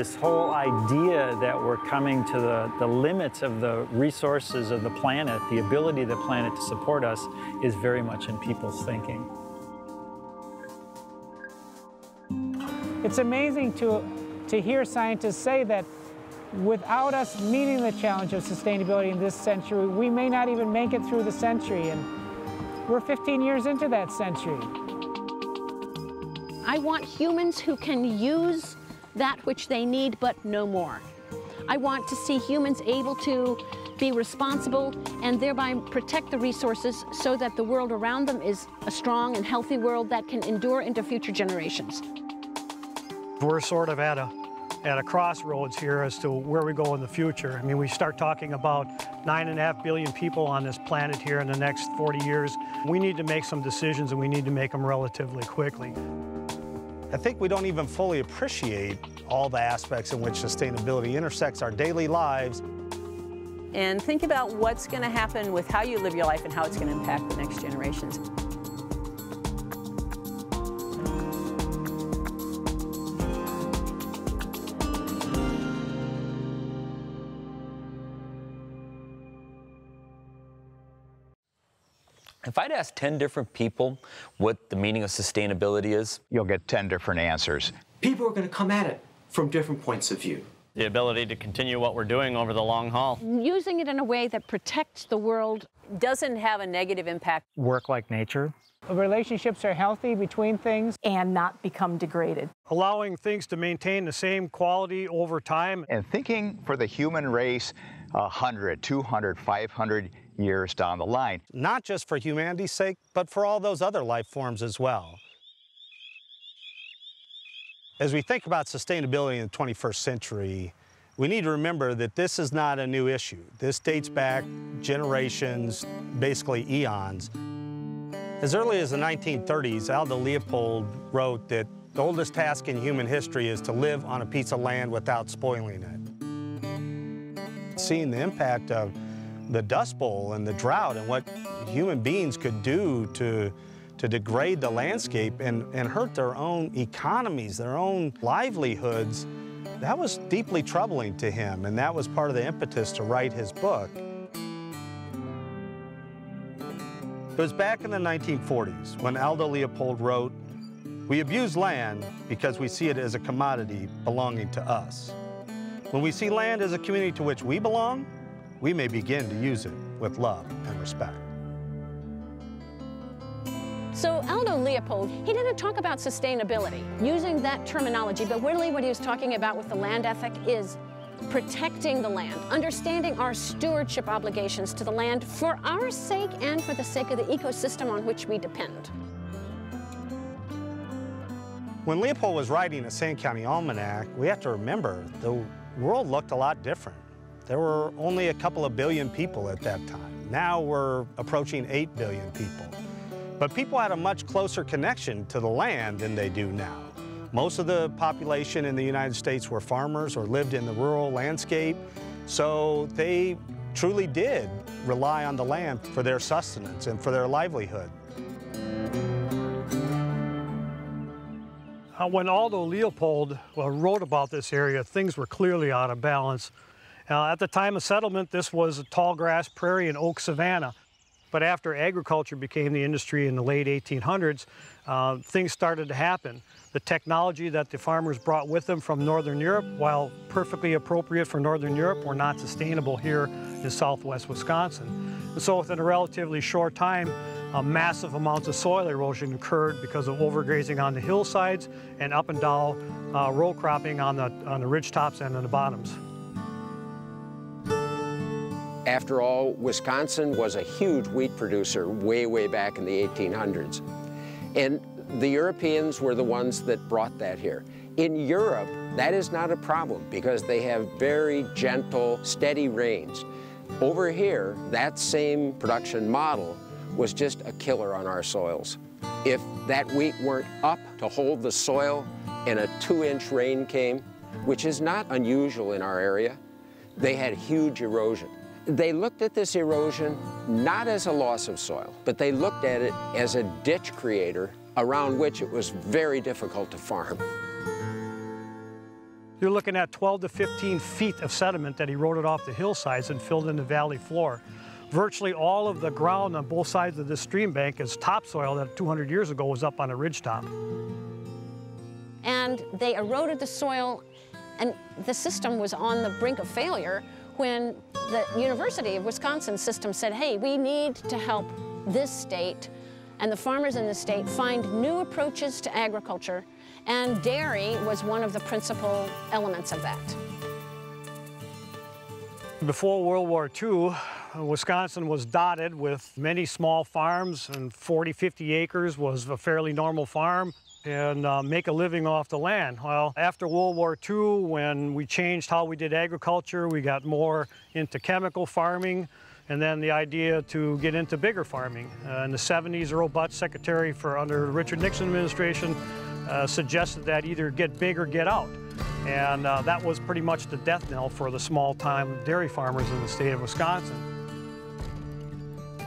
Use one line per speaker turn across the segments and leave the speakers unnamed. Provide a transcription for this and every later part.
this whole idea that we're coming to the, the limits of the resources of the planet, the ability of the planet to support us, is very much in people's thinking.
It's amazing to, to hear scientists say that without us meeting the challenge of sustainability in this century, we may not even make it through the century. And we're 15 years into that century.
I want humans who can use that which they need, but no more. I want to see humans able to be responsible and thereby protect the resources so that the world around them is a strong and healthy world that can endure into future generations.
We're sort of at a at a crossroads here as to where we go in the future. I mean, we start talking about nine and a half billion people on this planet here in the next 40 years. We need to make some decisions and we need to make them relatively quickly.
I think we don't even fully appreciate all the aspects in which sustainability intersects our daily lives.
And think about what's going to happen with how you live your life and how it's going to impact the next generations.
If I'd ask 10 different people what the meaning of sustainability is,
you'll get 10 different answers.
People are going to come at it from different points of view.
The ability to continue what we're doing over the long haul.
Using it in a way that protects the world.
Doesn't have a negative impact.
Work like nature.
Relationships are healthy between things.
And not become degraded.
Allowing things to maintain the same quality over time.
And thinking for the human race 100, 200, 500 years down the line.
Not just for humanity's sake, but for all those other life forms as well. As we think about sustainability in the 21st century, we need to remember that this is not a new issue. This dates back generations, basically eons. As early as the 1930s, Aldo Leopold wrote that the oldest task in human history is to live on a piece of land without spoiling it. Seeing the impact of the Dust Bowl and the drought and what human beings could do to, to degrade the landscape and, and hurt their own economies, their own livelihoods, that was deeply troubling to him, and that was part of the impetus to write his book. It was back in the 1940s when Aldo Leopold wrote, We abuse land because we see it as a commodity belonging to us. When we see land as a community to which we belong, we may begin to use it with love and respect.
So Aldo Leopold, he didn't talk about sustainability using that terminology, but really what he was talking about with the land ethic is protecting the land, understanding our stewardship obligations to the land for our sake and for the sake of the ecosystem on which we depend.
When Leopold was writing the Sand County Almanac, we have to remember the world looked a lot different. There were only a couple of billion people at that time. Now we're approaching 8 billion people. But people had a much closer connection to the land than they do now. Most of the population in the United States were farmers or lived in the rural landscape, so they truly did rely on the land for their sustenance and for their livelihood.
Uh, when Aldo Leopold uh, wrote about this area, things were clearly out of balance. Uh, at the time of settlement, this was a tall grass prairie and oak savanna. But after agriculture became the industry in the late 1800s, uh, things started to happen. The technology that the farmers brought with them from Northern Europe, while perfectly appropriate for Northern Europe, were not sustainable here in southwest Wisconsin. And so within a relatively short time, uh, massive amounts of soil erosion occurred because of overgrazing on the hillsides and up and down uh, row cropping on the, on the ridge tops and on the bottoms.
After all, Wisconsin was a huge wheat producer way, way back in the 1800s. And the Europeans were the ones that brought that here. In Europe, that is not a problem because they have very gentle, steady rains. Over here, that same production model was just a killer on our soils. If that wheat weren't up to hold the soil and a two-inch rain came, which is not unusual in our area, they had huge erosion. They looked at this erosion not as a loss of soil, but they looked at it as a ditch creator around which it was very difficult to farm.
You're looking at 12 to 15 feet of sediment that eroded off the hillsides and filled in the valley floor. Virtually all of the ground on both sides of this stream bank is topsoil that 200 years ago was up on a ridgetop.
And they eroded the soil, and the system was on the brink of failure when the University of Wisconsin system said, hey, we need to help this state and the farmers in the state find new approaches to agriculture, and dairy was one of the principal elements of that.
Before World War II, Wisconsin was dotted with many small farms and 40, 50 acres was a fairly normal farm and uh, make a living off the land. Well, after World War II, when we changed how we did agriculture, we got more into chemical farming, and then the idea to get into bigger farming. Uh, in the 70s, Earl Butz, Secretary for under Richard Nixon administration, uh, suggested that either get big or get out. And uh, that was pretty much the death knell for the small-time dairy farmers in the state of Wisconsin.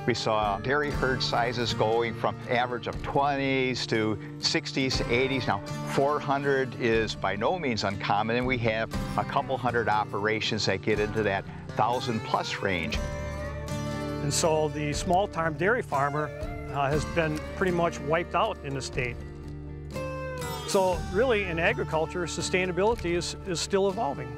We saw dairy herd sizes going from average of 20s to 60s to 80s. Now, 400 is by no means uncommon, and we have a couple hundred operations that get into that 1,000 plus range.
And so the small-time dairy farmer uh, has been pretty much wiped out in the state. So really in agriculture, sustainability is, is still evolving.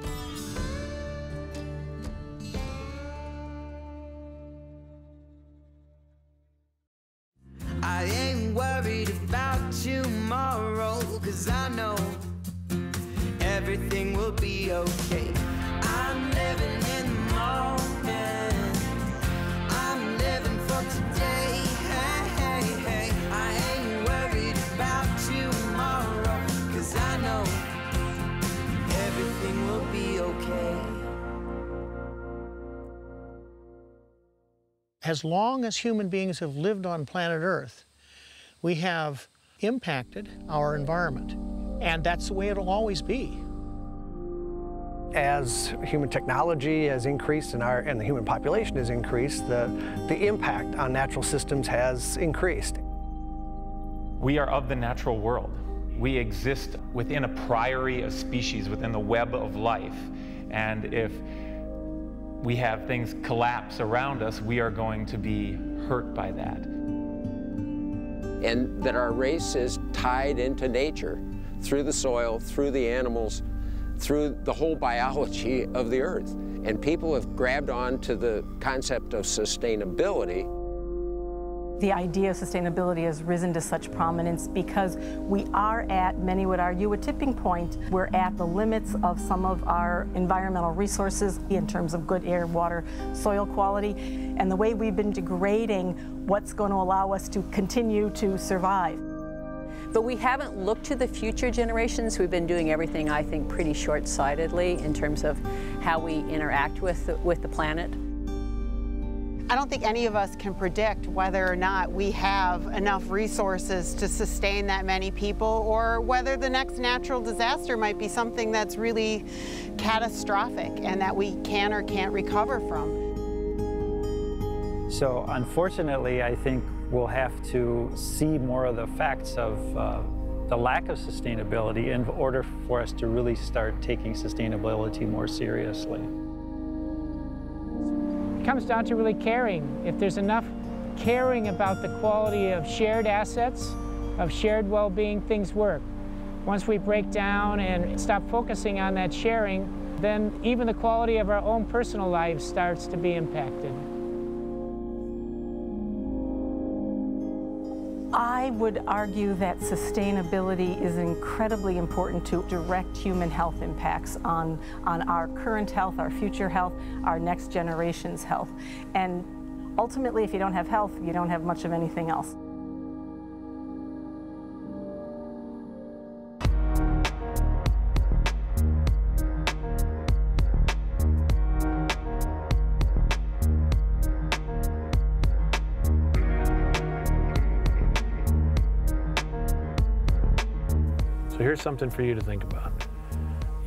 As long as human beings have lived on planet Earth, we have impacted our environment. And that's the way it'll always be.
As human technology has increased and, our, and the human population has increased, the, the impact on natural systems has increased.
We are of the natural world. We exist within a priory of species, within the web of life. And if we have things collapse around us, we are going to be hurt by that.
And that our race is tied into nature through the soil, through the animals, through the whole biology of the earth. And people have grabbed on to the concept of sustainability
the idea of sustainability has risen to such prominence because we are at, many would argue, a tipping point. We're at the limits of some of our environmental resources in terms of good air, water, soil quality, and the way we've been degrading what's going to allow us to continue to survive.
But we haven't looked to the future generations. We've been doing everything, I think, pretty short-sightedly in terms of how we interact with the, with the planet.
I don't think any of us can predict whether or not we have enough resources to sustain that many people or whether the next natural disaster might be something that's really catastrophic and that we can or can't recover from.
So unfortunately, I think we'll have to see more of the facts of uh, the lack of sustainability in order for us to really start taking sustainability more seriously.
Comes down to really caring. If there's enough caring about the quality of shared assets, of shared well-being, things work. Once we break down and stop focusing on that sharing, then even the quality of our own personal lives starts to be impacted.
I would argue that sustainability is incredibly important to direct human health impacts on, on our current health, our future health, our next generation's health. And ultimately, if you don't have health, you don't have much of anything else.
Here's something for you to think about.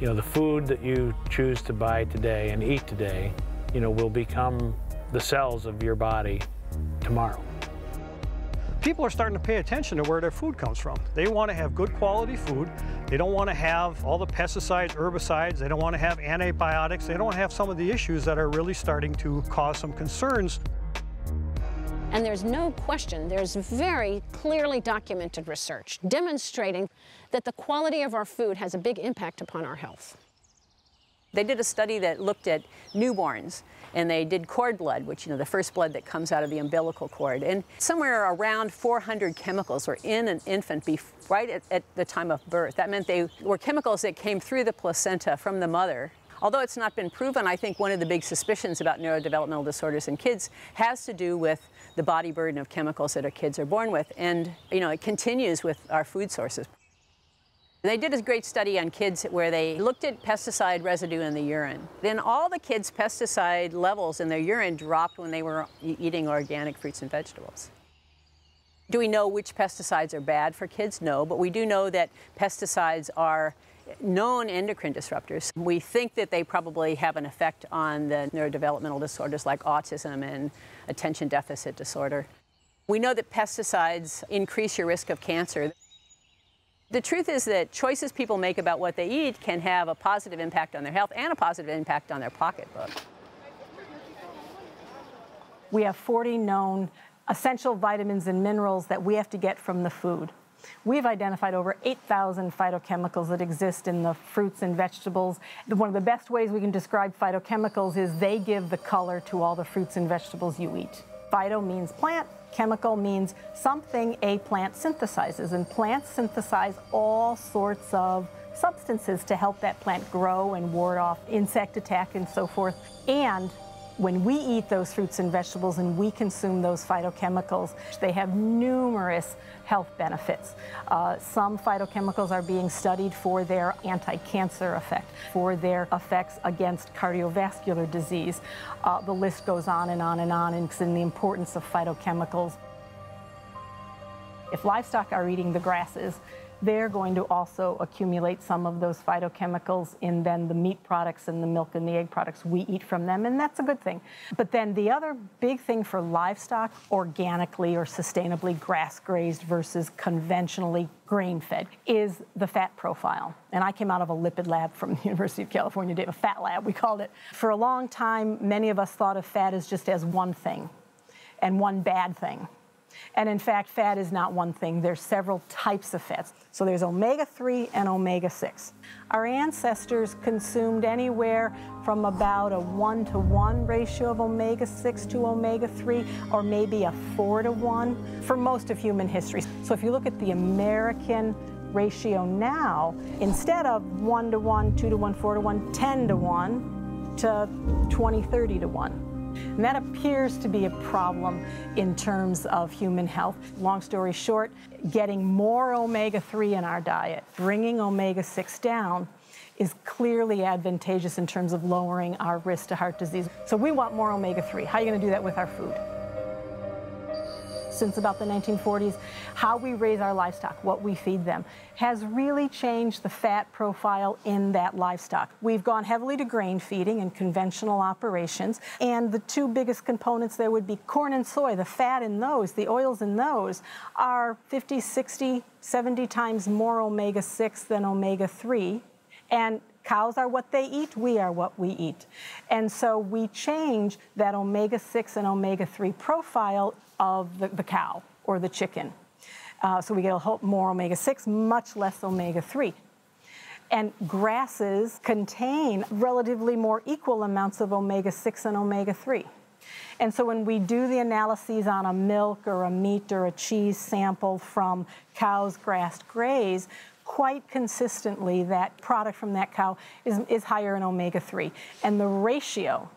You know, the food that you choose to buy today and eat today, you know, will become the cells of your body tomorrow.
people are starting to pay attention to where their food comes from. They want to have good quality food. They don't want to have all the pesticides, herbicides. They don't want to have antibiotics. They don't want to have some of the issues that are really starting to cause some concerns.
And there's no question, there's very clearly documented research demonstrating that the quality of our food has a big impact upon our health.
They did a study that looked at newborns and they did cord blood, which you know the first blood that comes out of the umbilical cord. And somewhere around 400 chemicals were in an infant right at, at the time of birth. That meant they were chemicals that came through the placenta from the mother Although it's not been proven, I think one of the big suspicions about neurodevelopmental disorders in kids has to do with the body burden of chemicals that our kids are born with. And, you know, it continues with our food sources. They did a great study on kids where they looked at pesticide residue in the urine. Then all the kids' pesticide levels in their urine dropped when they were eating organic fruits and vegetables. Do we know which pesticides are bad for kids? No, but we do know that pesticides are known endocrine disruptors. We think that they probably have an effect on the neurodevelopmental disorders like autism and attention deficit disorder. We know that pesticides increase your risk of cancer. The truth is that choices people make about what they eat can have a positive impact on their health and a positive impact on their pocketbook.
We have 40 known essential vitamins and minerals that we have to get from the food. We've identified over 8,000 phytochemicals that exist in the fruits and vegetables. One of the best ways we can describe phytochemicals is they give the color to all the fruits and vegetables you eat. Phyto means plant, chemical means something a plant synthesizes, and plants synthesize all sorts of substances to help that plant grow and ward off insect attack and so forth. And when we eat those fruits and vegetables and we consume those phytochemicals, they have numerous health benefits. Uh, some phytochemicals are being studied for their anti-cancer effect, for their effects against cardiovascular disease. Uh, the list goes on and on and on and in the importance of phytochemicals. If livestock are eating the grasses, they're going to also accumulate some of those phytochemicals in then the meat products and the milk and the egg products we eat from them, and that's a good thing. But then the other big thing for livestock, organically or sustainably grass grazed versus conventionally grain fed, is the fat profile. And I came out of a lipid lab from the University of California, a fat lab, we called it. For a long time, many of us thought of fat as just as one thing and one bad thing. And in fact, fat is not one thing. There's several types of fats. So there's omega-3 and omega-6. Our ancestors consumed anywhere from about a 1 to 1 ratio of omega-6 to omega-3, or maybe a 4 to 1 for most of human history. So if you look at the American ratio now, instead of 1 to 1, 2 to 1, 4 to 1, 10 to 1 to 20, 30 to 1. And that appears to be a problem in terms of human health. Long story short, getting more omega-3 in our diet, bringing omega-6 down, is clearly advantageous in terms of lowering our risk to heart disease. So we want more omega-3. How are you going to do that with our food? Since about the 1940s, how we raise our livestock, what we feed them, has really changed the fat profile in that livestock. We've gone heavily to grain feeding and conventional operations, and the two biggest components there would be corn and soy. The fat in those, the oils in those, are 50, 60, 70 times more omega-6 than omega-3. And Cows are what they eat, we are what we eat. And so we change that omega 6 and omega 3 profile of the, the cow or the chicken. Uh, so we get a whole, more omega 6, much less omega 3. And grasses contain relatively more equal amounts of omega 6 and omega 3. And so when we do the analyses on a milk or a meat or a cheese sample from cows grass graze, quite consistently that product from that cow is, is higher in omega 3. And the ratio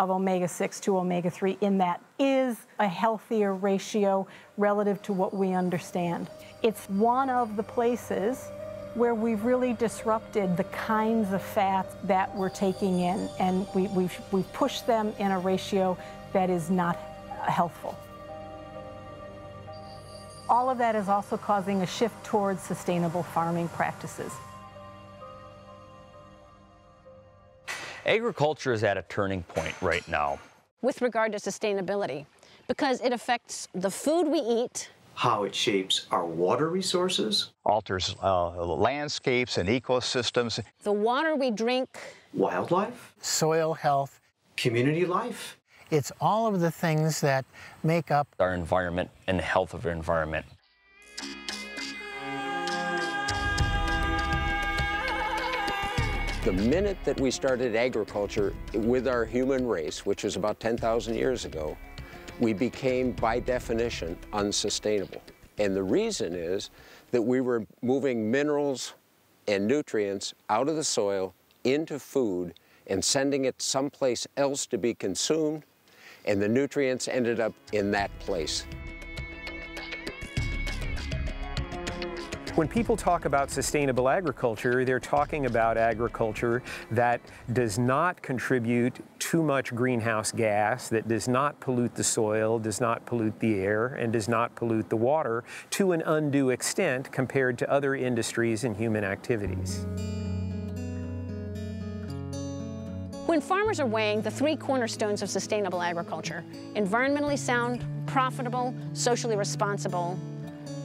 of omega 6 to omega 3 in that is a healthier ratio relative to what we understand. It's one of the places where we've really disrupted the kinds of fats that we're taking in, and we, we've, we've pushed them in a ratio that is not healthful. All of that is also causing a shift towards sustainable farming practices.
Agriculture is at a turning point right now.
With regard to sustainability, because it affects the food we eat
how it shapes our water resources,
alters uh, landscapes and ecosystems,
The water we drink,
wildlife,
soil health,
community life.
It's all of the things that make up
our environment and the health of our environment.
The minute that we started agriculture with our human race, which was about 10,000 years ago, we became, by definition, unsustainable. And the reason is that we were moving minerals and nutrients out of the soil into food and sending it someplace else to be consumed, and the nutrients ended up in that place.
When people talk about sustainable agriculture, they're talking about agriculture that does not contribute too much greenhouse gas, that does not pollute the soil, does not pollute the air, and does not pollute the water to an undue extent compared to other industries and human activities.
When farmers are weighing the three cornerstones of sustainable agriculture, environmentally sound, profitable, socially responsible,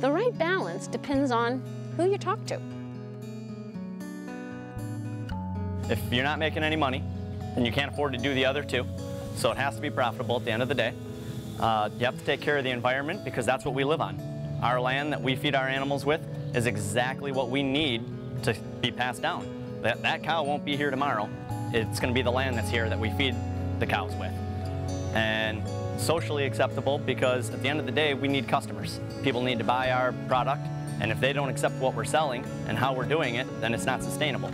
the right balance depends on who you talk to.
If you're not making any money, then you can't afford to do the other two. So it has to be profitable at the end of the day. Uh, you have to take care of the environment because that's what we live on. Our land that we feed our animals with is exactly what we need to be passed down. That, that cow won't be here tomorrow. It's going to be the land that's here that we feed the cows with. And socially acceptable because at the end of the day, we need customers. People need to buy our product, and if they don't accept what we're selling and how we're doing it, then it's not sustainable.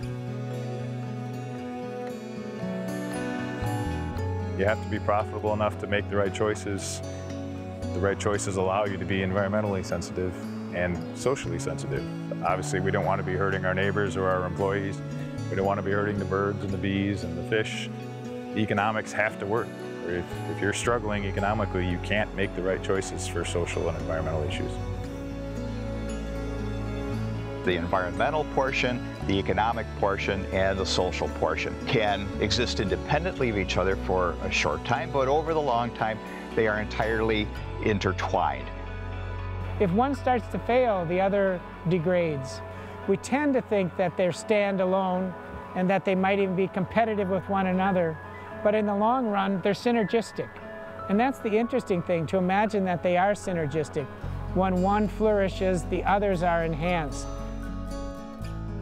You have to be profitable enough to make the right choices. The right choices allow you to be environmentally sensitive and socially sensitive. Obviously, we don't want to be hurting our neighbors or our employees. We don't want to be hurting the birds and the bees and the fish. The economics have to work. If, if you're struggling economically, you can't make the right choices for social and environmental issues.
The environmental portion, the economic portion, and the social portion can exist independently of each other for a short time, but over the long time, they are entirely intertwined.
If one starts to fail, the other degrades. We tend to think that they're standalone and that they might even be competitive with one another, but in the long run, they're synergistic. And that's the interesting thing, to imagine that they are synergistic. When one flourishes, the others are enhanced.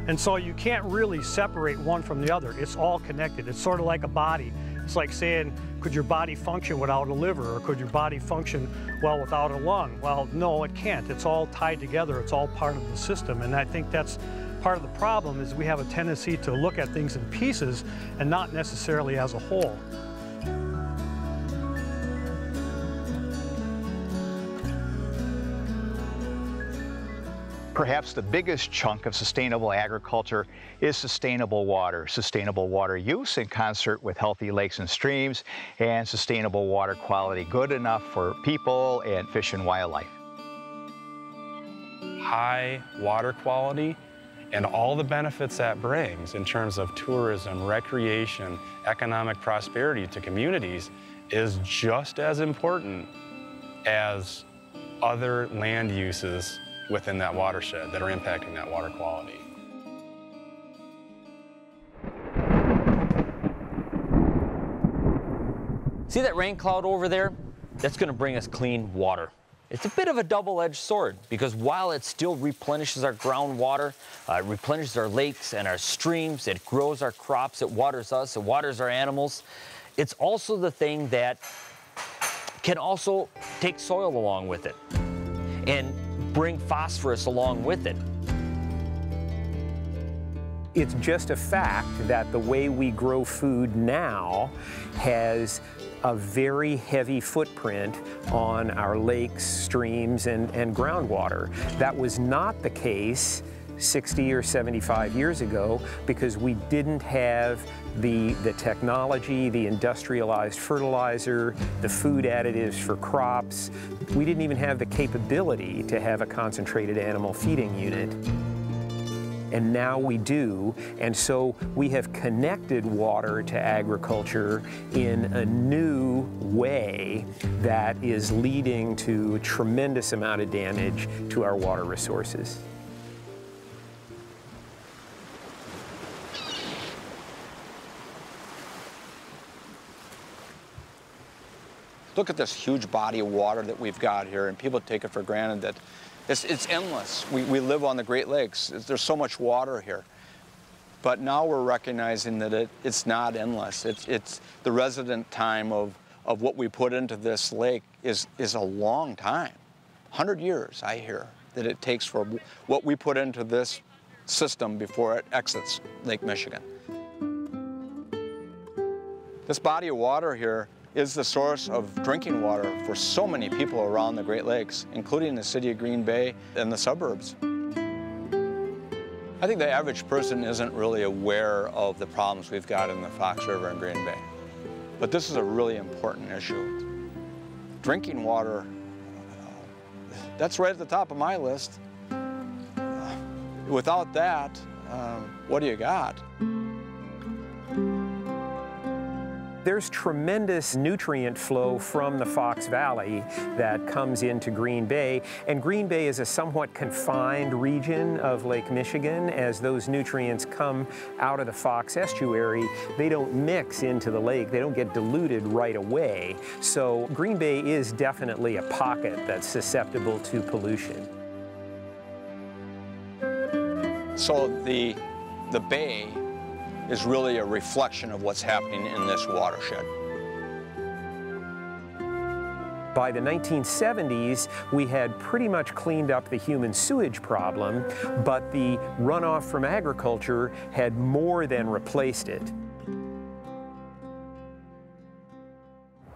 And so you can't really separate one from the other. It's all connected. It's sort of like a body. It's like saying, could your body function without a liver or could your body function well without a lung? Well, no, it can't. It's all tied together. It's all part of the system. And I think that's part of the problem is we have a tendency to look at things in pieces and not necessarily as a whole.
Perhaps the biggest chunk of sustainable agriculture is sustainable water, sustainable water use in concert with healthy lakes and streams, and sustainable water quality good enough for people and fish and wildlife.
High water quality and all the benefits that brings in terms of tourism, recreation, economic prosperity to communities is just as important as other land uses within that watershed that are impacting that water quality.
See that rain cloud over there? That's going to bring us clean water. It's a bit of a double-edged sword because while it still replenishes our groundwater, uh, it replenishes our lakes and our streams, it grows our crops, it waters us, it waters our animals, it's also the thing that can also take soil along with it and bring phosphorus along with it.
It's just a fact that the way we grow food now has a very heavy footprint on our lakes, streams, and, and groundwater. That was not the case 60 or 75 years ago because we didn't have the, the technology, the industrialized fertilizer, the food additives for crops. We didn't even have the capability to have a concentrated animal feeding unit. And now we do. And so we have connected water to agriculture in a new way that is leading to a tremendous amount of damage to our water resources.
Look at this huge body of water that we've got here, and people take it for granted that it's, it's endless. We, we live on the Great Lakes. There's so much water here. But now we're recognizing that it, it's not endless. It's, it's the resident time of, of what we put into this lake is, is a long time. 100 years, I hear, that it takes for what we put into this system before it exits Lake Michigan. This body of water here is the source of drinking water for so many people around the Great Lakes, including the city of Green Bay and the suburbs. I think the average person isn't really aware of the problems we've got in the Fox River and Green Bay. But this is a really important issue. Drinking water, that's right at the top of my list. Without that, um, what do you got?
There's tremendous nutrient flow from the Fox Valley that comes into Green Bay, and Green Bay is a somewhat confined region of Lake Michigan. As those nutrients come out of the Fox estuary, they don't mix into the lake, they don't get diluted right away. So Green Bay is definitely a pocket that's susceptible to pollution.
So the, the bay is really a reflection of what's happening in this watershed.
By the 1970s, we had pretty much cleaned up the human sewage problem, but the runoff from agriculture had more than replaced it.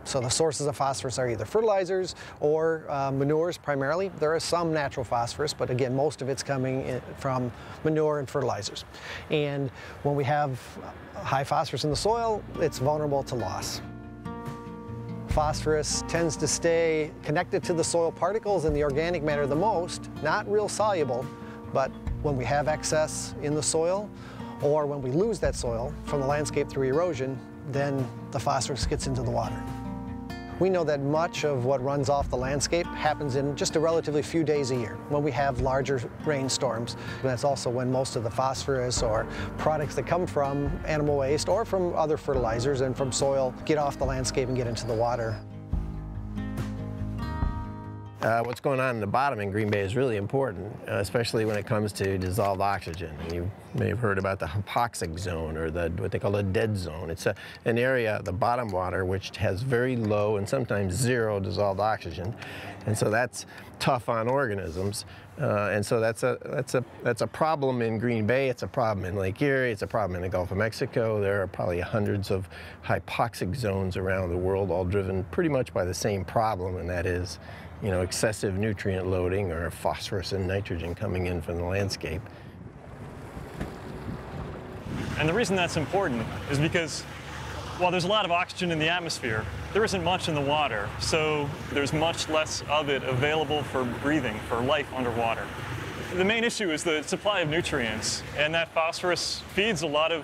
So the sources of phosphorus are either fertilizers or uh, manures primarily. There is some natural phosphorus, but again, most of it's coming from manure and fertilizers. And when we have high phosphorus in the soil, it's vulnerable to loss. Phosphorus tends to stay connected to the soil particles and the organic matter the most, not real soluble, but when we have excess in the soil, or when we lose that soil from the landscape through erosion, then the phosphorus gets into the water. We know that much of what runs off the landscape happens in just a relatively few days a year when we have larger rainstorms. And that's also when most of the phosphorus or products that come from animal waste or from other fertilizers and from soil get off the landscape and get into the water.
Uh, what's going on in the bottom in Green Bay is really important, uh, especially when it comes to dissolved oxygen. You may have heard about the hypoxic zone or the what they call the dead zone. It's a, an area, the bottom water, which has very low and sometimes zero dissolved oxygen, and so that's tough on organisms. Uh, and so that's a that's a that's a problem in Green Bay. It's a problem in Lake Erie. It's a problem in the Gulf of Mexico. There are probably hundreds of hypoxic zones around the world, all driven pretty much by the same problem, and that is you know, excessive nutrient loading or phosphorus and nitrogen coming in from the landscape.
And the reason that's important is because while there's a lot of oxygen in the atmosphere, there isn't much in the water, so there's much less of it available for breathing, for life underwater. The main issue is the supply of nutrients, and that phosphorus feeds a lot of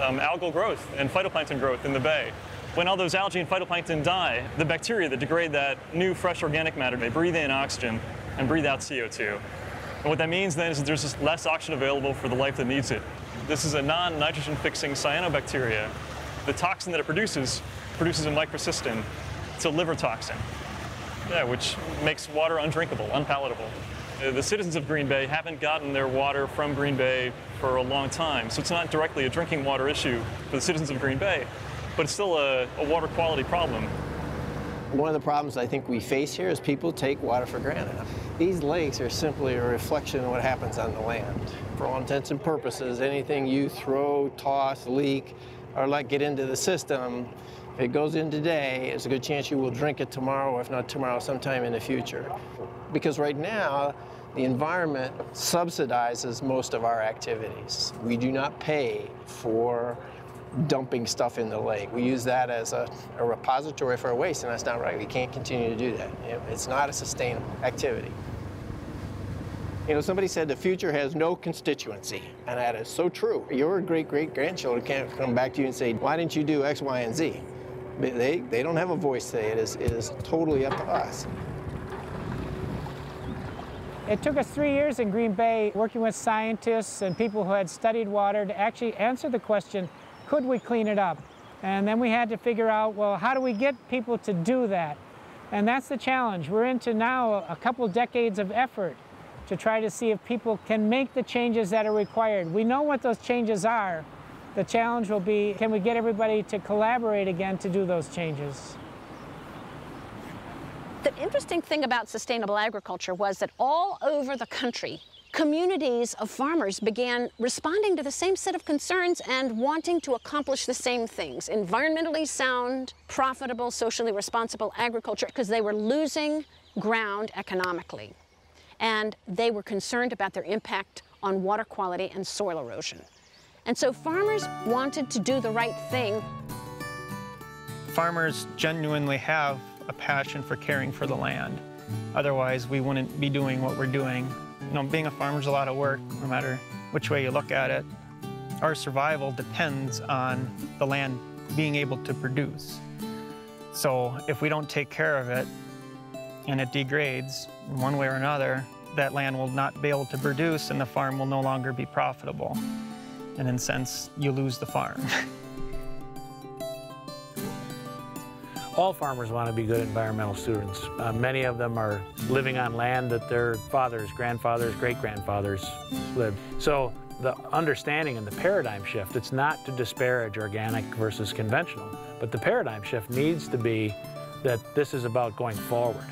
um, algal growth and phytoplankton growth in the bay. When all those algae and phytoplankton die, the bacteria that degrade that new fresh organic matter, they breathe in oxygen and breathe out CO2. And what that means then is that there's just less oxygen available for the life that needs it. This is a non-nitrogen fixing cyanobacteria. The toxin that it produces produces a microcystin. It's a liver toxin, yeah, which makes water undrinkable, unpalatable. Uh, The citizens of Green Bay haven't gotten their water from Green Bay for a long time, so it's not directly a drinking water issue for the citizens of Green Bay but it's still a, a, water quality problem.
One of the problems I think we face here is people take water for granted. These lakes are simply a reflection of what happens on the land. For all intents and purposes, anything you throw, toss, leak, or let get into the system, if it goes in today, there's a good chance you will drink it tomorrow, if not tomorrow, sometime in the future. Because right now, the environment subsidizes most of our activities. We do not pay for dumping stuff in the lake. We use that as a, a, repository for our waste, and that's not right. We can't continue to do that. It's not a sustainable activity. You know, somebody said the future has no constituency, and that is so true. Your great-great-grandchildren can't come back to you and say, why didn't you do X, Y, and Z? They, they don't have a voice today. It is, it is totally up to us.
It took us three years in Green Bay working with scientists and people who had studied water to actually answer the question, could we clean it up? And then we had to figure out, well, how do we get people to do that? And that's the challenge. We're into now a couple decades of effort to try to see if people can make the changes that are required. We know what those changes are. The challenge will be, can we get everybody to collaborate again to do those changes?
The interesting thing about sustainable agriculture was that all over the country, communities of farmers began responding to the same set of concerns and wanting to accomplish the same things environmentally sound, profitable, socially responsible agriculture because they were losing ground economically. And they were concerned about their impact on water quality and soil erosion. And so farmers wanted to do the right thing.
Farmers genuinely have a passion for caring for the land. Otherwise, we wouldn't be doing what we're doing. You know, being a farmer is a lot of work, no matter which way you look at it. Our survival depends on the land being able to produce. So if we don't take care of it and it degrades in one way or another, that land will not be able to produce and the farm will no longer be profitable. And in a sense, you lose the farm.
All farmers want to be good environmental students. Uh, many of them are living on land that their fathers, grandfathers, great-grandfathers lived. So the understanding and the paradigm shift, it's not to disparage organic versus conventional, but the paradigm shift needs to be that this is about going forward.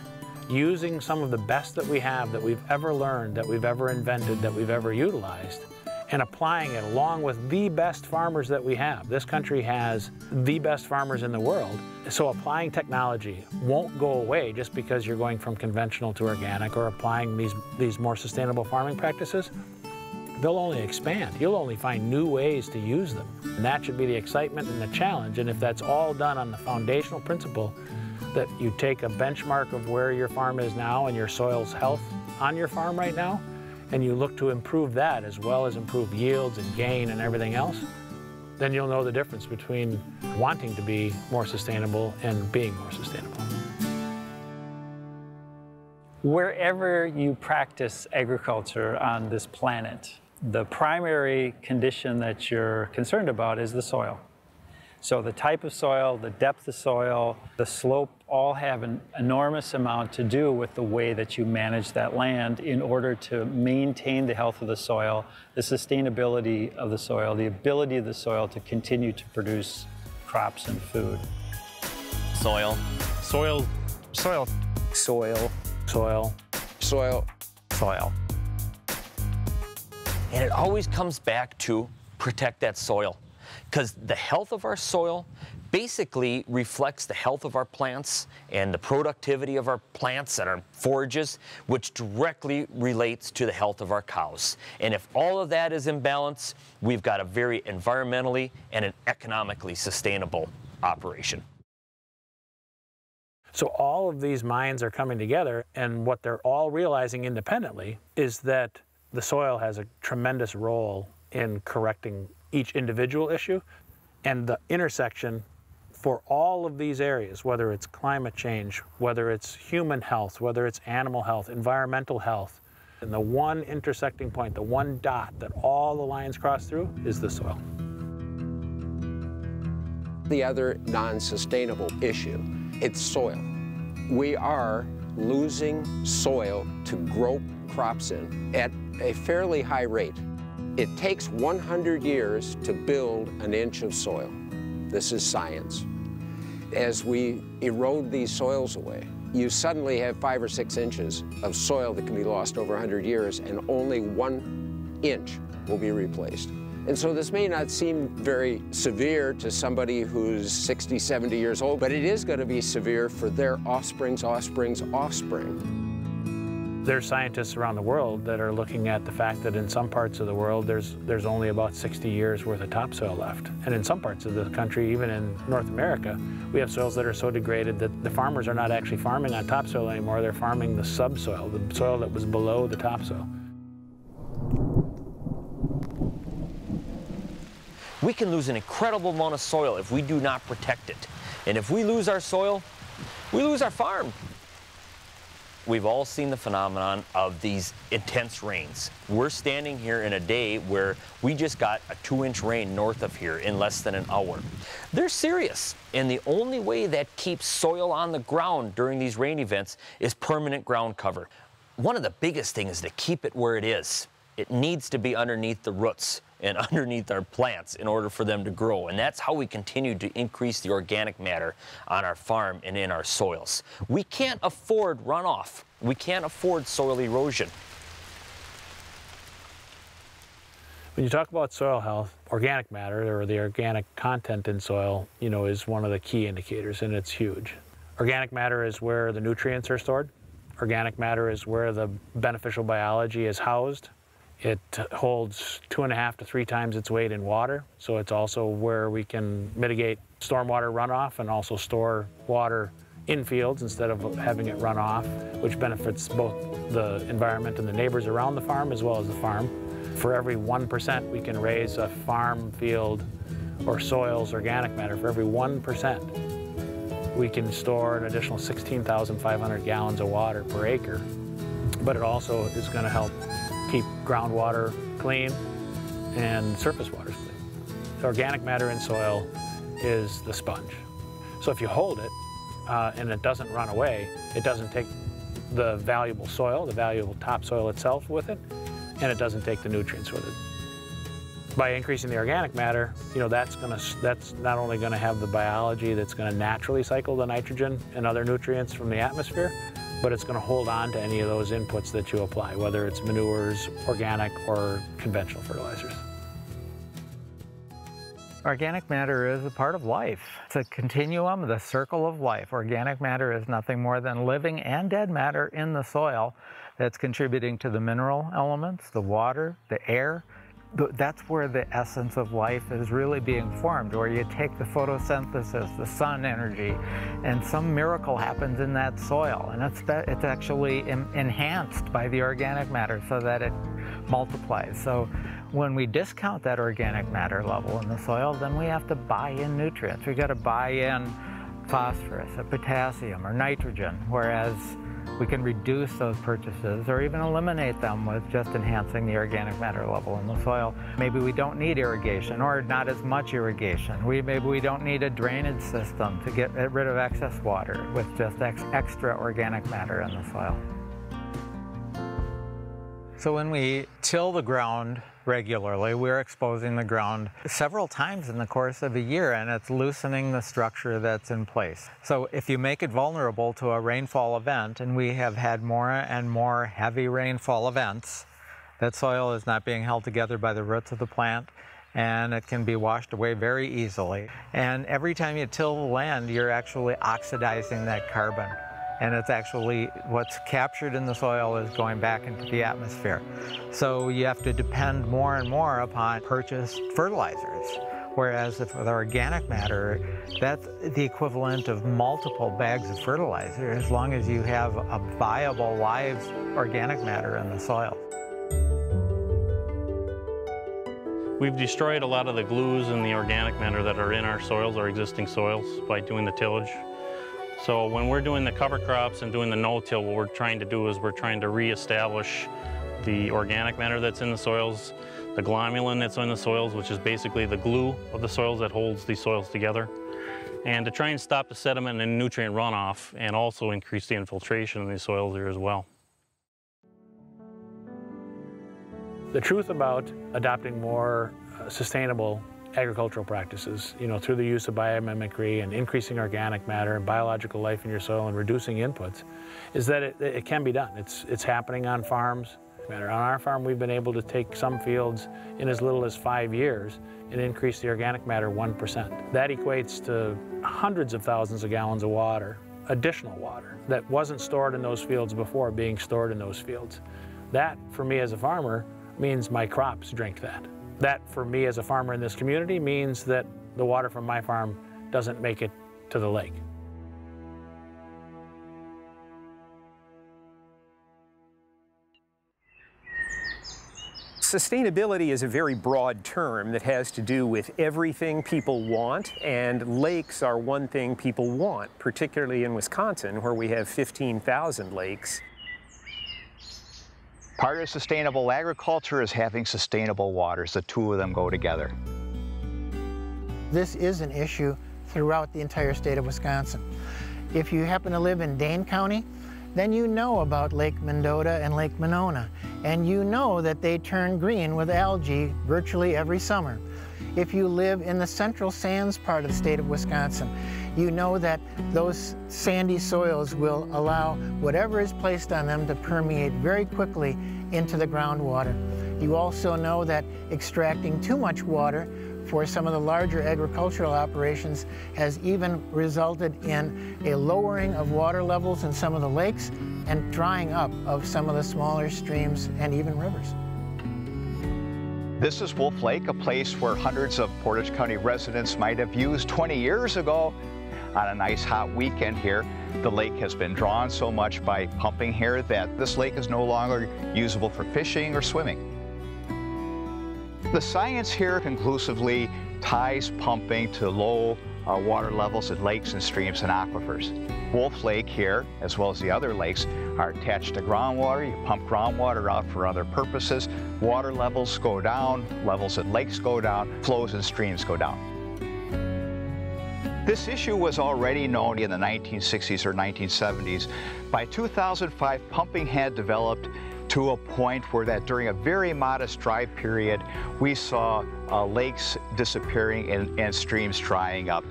Using some of the best that we have, that we've ever learned, that we've ever invented, that we've ever utilized, and applying it along with the best farmers that we have. This country has the best farmers in the world. So applying technology won't go away just because you're going from conventional to organic or applying these, these more sustainable farming practices. They'll only expand. You'll only find new ways to use them. And that should be the excitement and the challenge. And if that's all done on the foundational principle that you take a benchmark of where your farm is now and your soil's health on your farm right now, and you look to improve that as well as improve yields and gain and everything else, then you'll know the difference between wanting to be more sustainable and being more sustainable.
Wherever you practice agriculture on this planet, the primary condition that you're concerned about is the soil. So the type of soil, the depth of soil, the slope all have an enormous amount to do with the way that you manage that land in order to maintain the health of the soil, the sustainability of the soil, the ability of the soil to continue to produce crops and food.
Soil.
Soil. Soil.
Soil. Soil.
Soil.
Soil.
And it always comes back to protect that soil because the health of our soil basically reflects the health of our plants and the productivity of our plants and our forages, which directly relates to the health of our cows. And if all of that is in balance, we've got a very environmentally and an economically sustainable operation.
So all of these minds are coming together, and what they're all realizing independently is that the soil has a tremendous role in correcting each individual issue and the intersection for all of these areas, whether it's climate change, whether it's human health, whether it's animal health, environmental health, and the one intersecting point, the one dot that all the lines cross through is the soil.
The other non-sustainable issue, it's soil. We are losing soil to grow crops in at a fairly high rate. It takes 100 years to build an inch of soil. This is science. As we erode these soils away, you suddenly have five or six inches of soil that can be lost over 100 years and only one inch will be replaced. And so this may not seem very severe to somebody who's 60, 70 years old, but it is going to be severe for their offspring's offspring's offspring.
There's scientists around the world that are looking at the fact that in some parts of the world there's there's only about 60 years worth of topsoil left. And in some parts of the country, even in North America, we have soils that are so degraded that the farmers are not actually farming on topsoil anymore, they're farming the subsoil, the soil that was below the topsoil.
We can lose an incredible amount of soil if we do not protect it. And if we lose our soil, we lose our farm. We've all seen the phenomenon of these intense rains. We're standing here in a day where we just got a two inch rain north of here in less than an hour. They're serious. And the only way that keeps soil on the ground during these rain events is permanent ground cover. One of the biggest things is to keep it where it is. It needs to be underneath the roots and underneath our plants in order for them to grow. And that's how we continue to increase the organic matter on our farm and in our soils. We can't afford runoff. We can't afford soil erosion.
When you talk about soil health, organic matter or the organic content in soil, you know, is one of the key indicators and it's huge. Organic matter is where the nutrients are stored. Organic matter is where the beneficial biology is housed it holds two and a half to three times its weight in water, so it's also where we can mitigate stormwater runoff and also store water in fields instead of having it run off, which benefits both the environment and the neighbors around the farm as well as the farm. For every 1% we can raise a farm, field, or soils organic matter, for every 1%, we can store an additional 16,500 gallons of water per acre. But it also is going to help keep groundwater clean and surface waters clean. The organic matter in soil is the sponge. So if you hold it uh, and it doesn't run away, it doesn't take the valuable soil, the valuable topsoil itself with it, and it doesn't take the nutrients with it. By increasing the organic matter, you know, that's gonna, that's not only gonna have the biology that's gonna naturally cycle the nitrogen and other nutrients from the atmosphere, but it's going to hold on to any of those inputs that you apply, whether it's manures, organic, or conventional fertilizers.
Organic matter is a part of life. It's a continuum, the circle of life. Organic matter is nothing more than living and dead matter in the soil that's contributing to the mineral elements, the water, the air, that's where the essence of life is really being formed, where you take the photosynthesis, the sun energy, and some miracle happens in that soil. And it's, it's actually enhanced by the organic matter so that it multiplies. So when we discount that organic matter level in the soil, then we have to buy in nutrients. We've got to buy in phosphorus or potassium or nitrogen, whereas we can reduce those purchases or even eliminate them with just enhancing the organic matter level in the soil. Maybe we don't need irrigation or not as much irrigation. We, maybe we don't need a drainage system to get rid of excess water with just ex extra organic matter in the soil. So when we till the ground regularly. We're exposing the ground several times in the course of a year and it's loosening the structure that's in place. So if you make it vulnerable to a rainfall event, and we have had more and more heavy rainfall events, that soil is not being held together by the roots of the plant and it can be washed away very easily. And every time you till the land, you're actually oxidizing that carbon and it's actually what's captured in the soil is going back into the atmosphere. So you have to depend more and more upon purchased fertilizers. Whereas if with organic matter, that's the equivalent of multiple bags of fertilizer as long as you have a viable live organic matter in the soil.
We've destroyed a lot of the glues and the organic matter that are in our soils, our existing soils, by doing the tillage. So when we're doing the cover crops and doing the no-till, what we're trying to do is we're trying to reestablish the organic matter that's in the soils, the glomalin that's in the soils, which is basically the glue of the soils that holds these soils together, and to try and stop the sediment and nutrient runoff and also increase the infiltration in these soils here as well.
The truth about adopting more uh, sustainable agricultural practices, you know, through the use of biomimicry and increasing organic matter and biological life in your soil and reducing inputs, is that it, it can be done. It's, it's happening on farms. On our farm, we've been able to take some fields in as little as five years and increase the organic matter 1%. That equates to hundreds of thousands of gallons of water, additional water, that wasn't stored in those fields before being stored in those fields. That, for me as a farmer, means my crops drink that. That, for me as a farmer in this community, means that the water from my farm doesn't make it to the lake.
sustainability is a very broad term that has to do with everything people want, and lakes are one thing people want, particularly in Wisconsin, where we have 15,000 lakes.
Part of sustainable agriculture is having sustainable waters. The two of them go together.
This is an issue throughout the entire state of Wisconsin. If you happen to live in Dane County, then you know about Lake Mendota and Lake Monona, and you know that they turn green with algae virtually every summer. If you live in the central sands part of the state of Wisconsin, you know that those sandy soils will allow whatever is placed on them to permeate very quickly into the groundwater. You also know that extracting too much water for some of the larger agricultural operations has even resulted in a lowering of water levels in some of the lakes and drying up of some of the smaller streams and even rivers.
This is Wolf Lake, a place where hundreds of Portage County residents might have used 20 years ago on a nice hot weekend here. The lake has been drawn so much by pumping here that this lake is no longer usable for fishing or swimming. The science here conclusively ties pumping to low uh, water levels in lakes and streams and aquifers. Wolf Lake here, as well as the other lakes, are attached to groundwater. You pump groundwater out for other purposes. Water levels go down, levels in lakes go down, flows in streams go down. This issue was already known in the 1960s or 1970s. By 2005, pumping had developed to a point where that during a very modest dry period, we saw uh, lakes disappearing and, and streams drying up.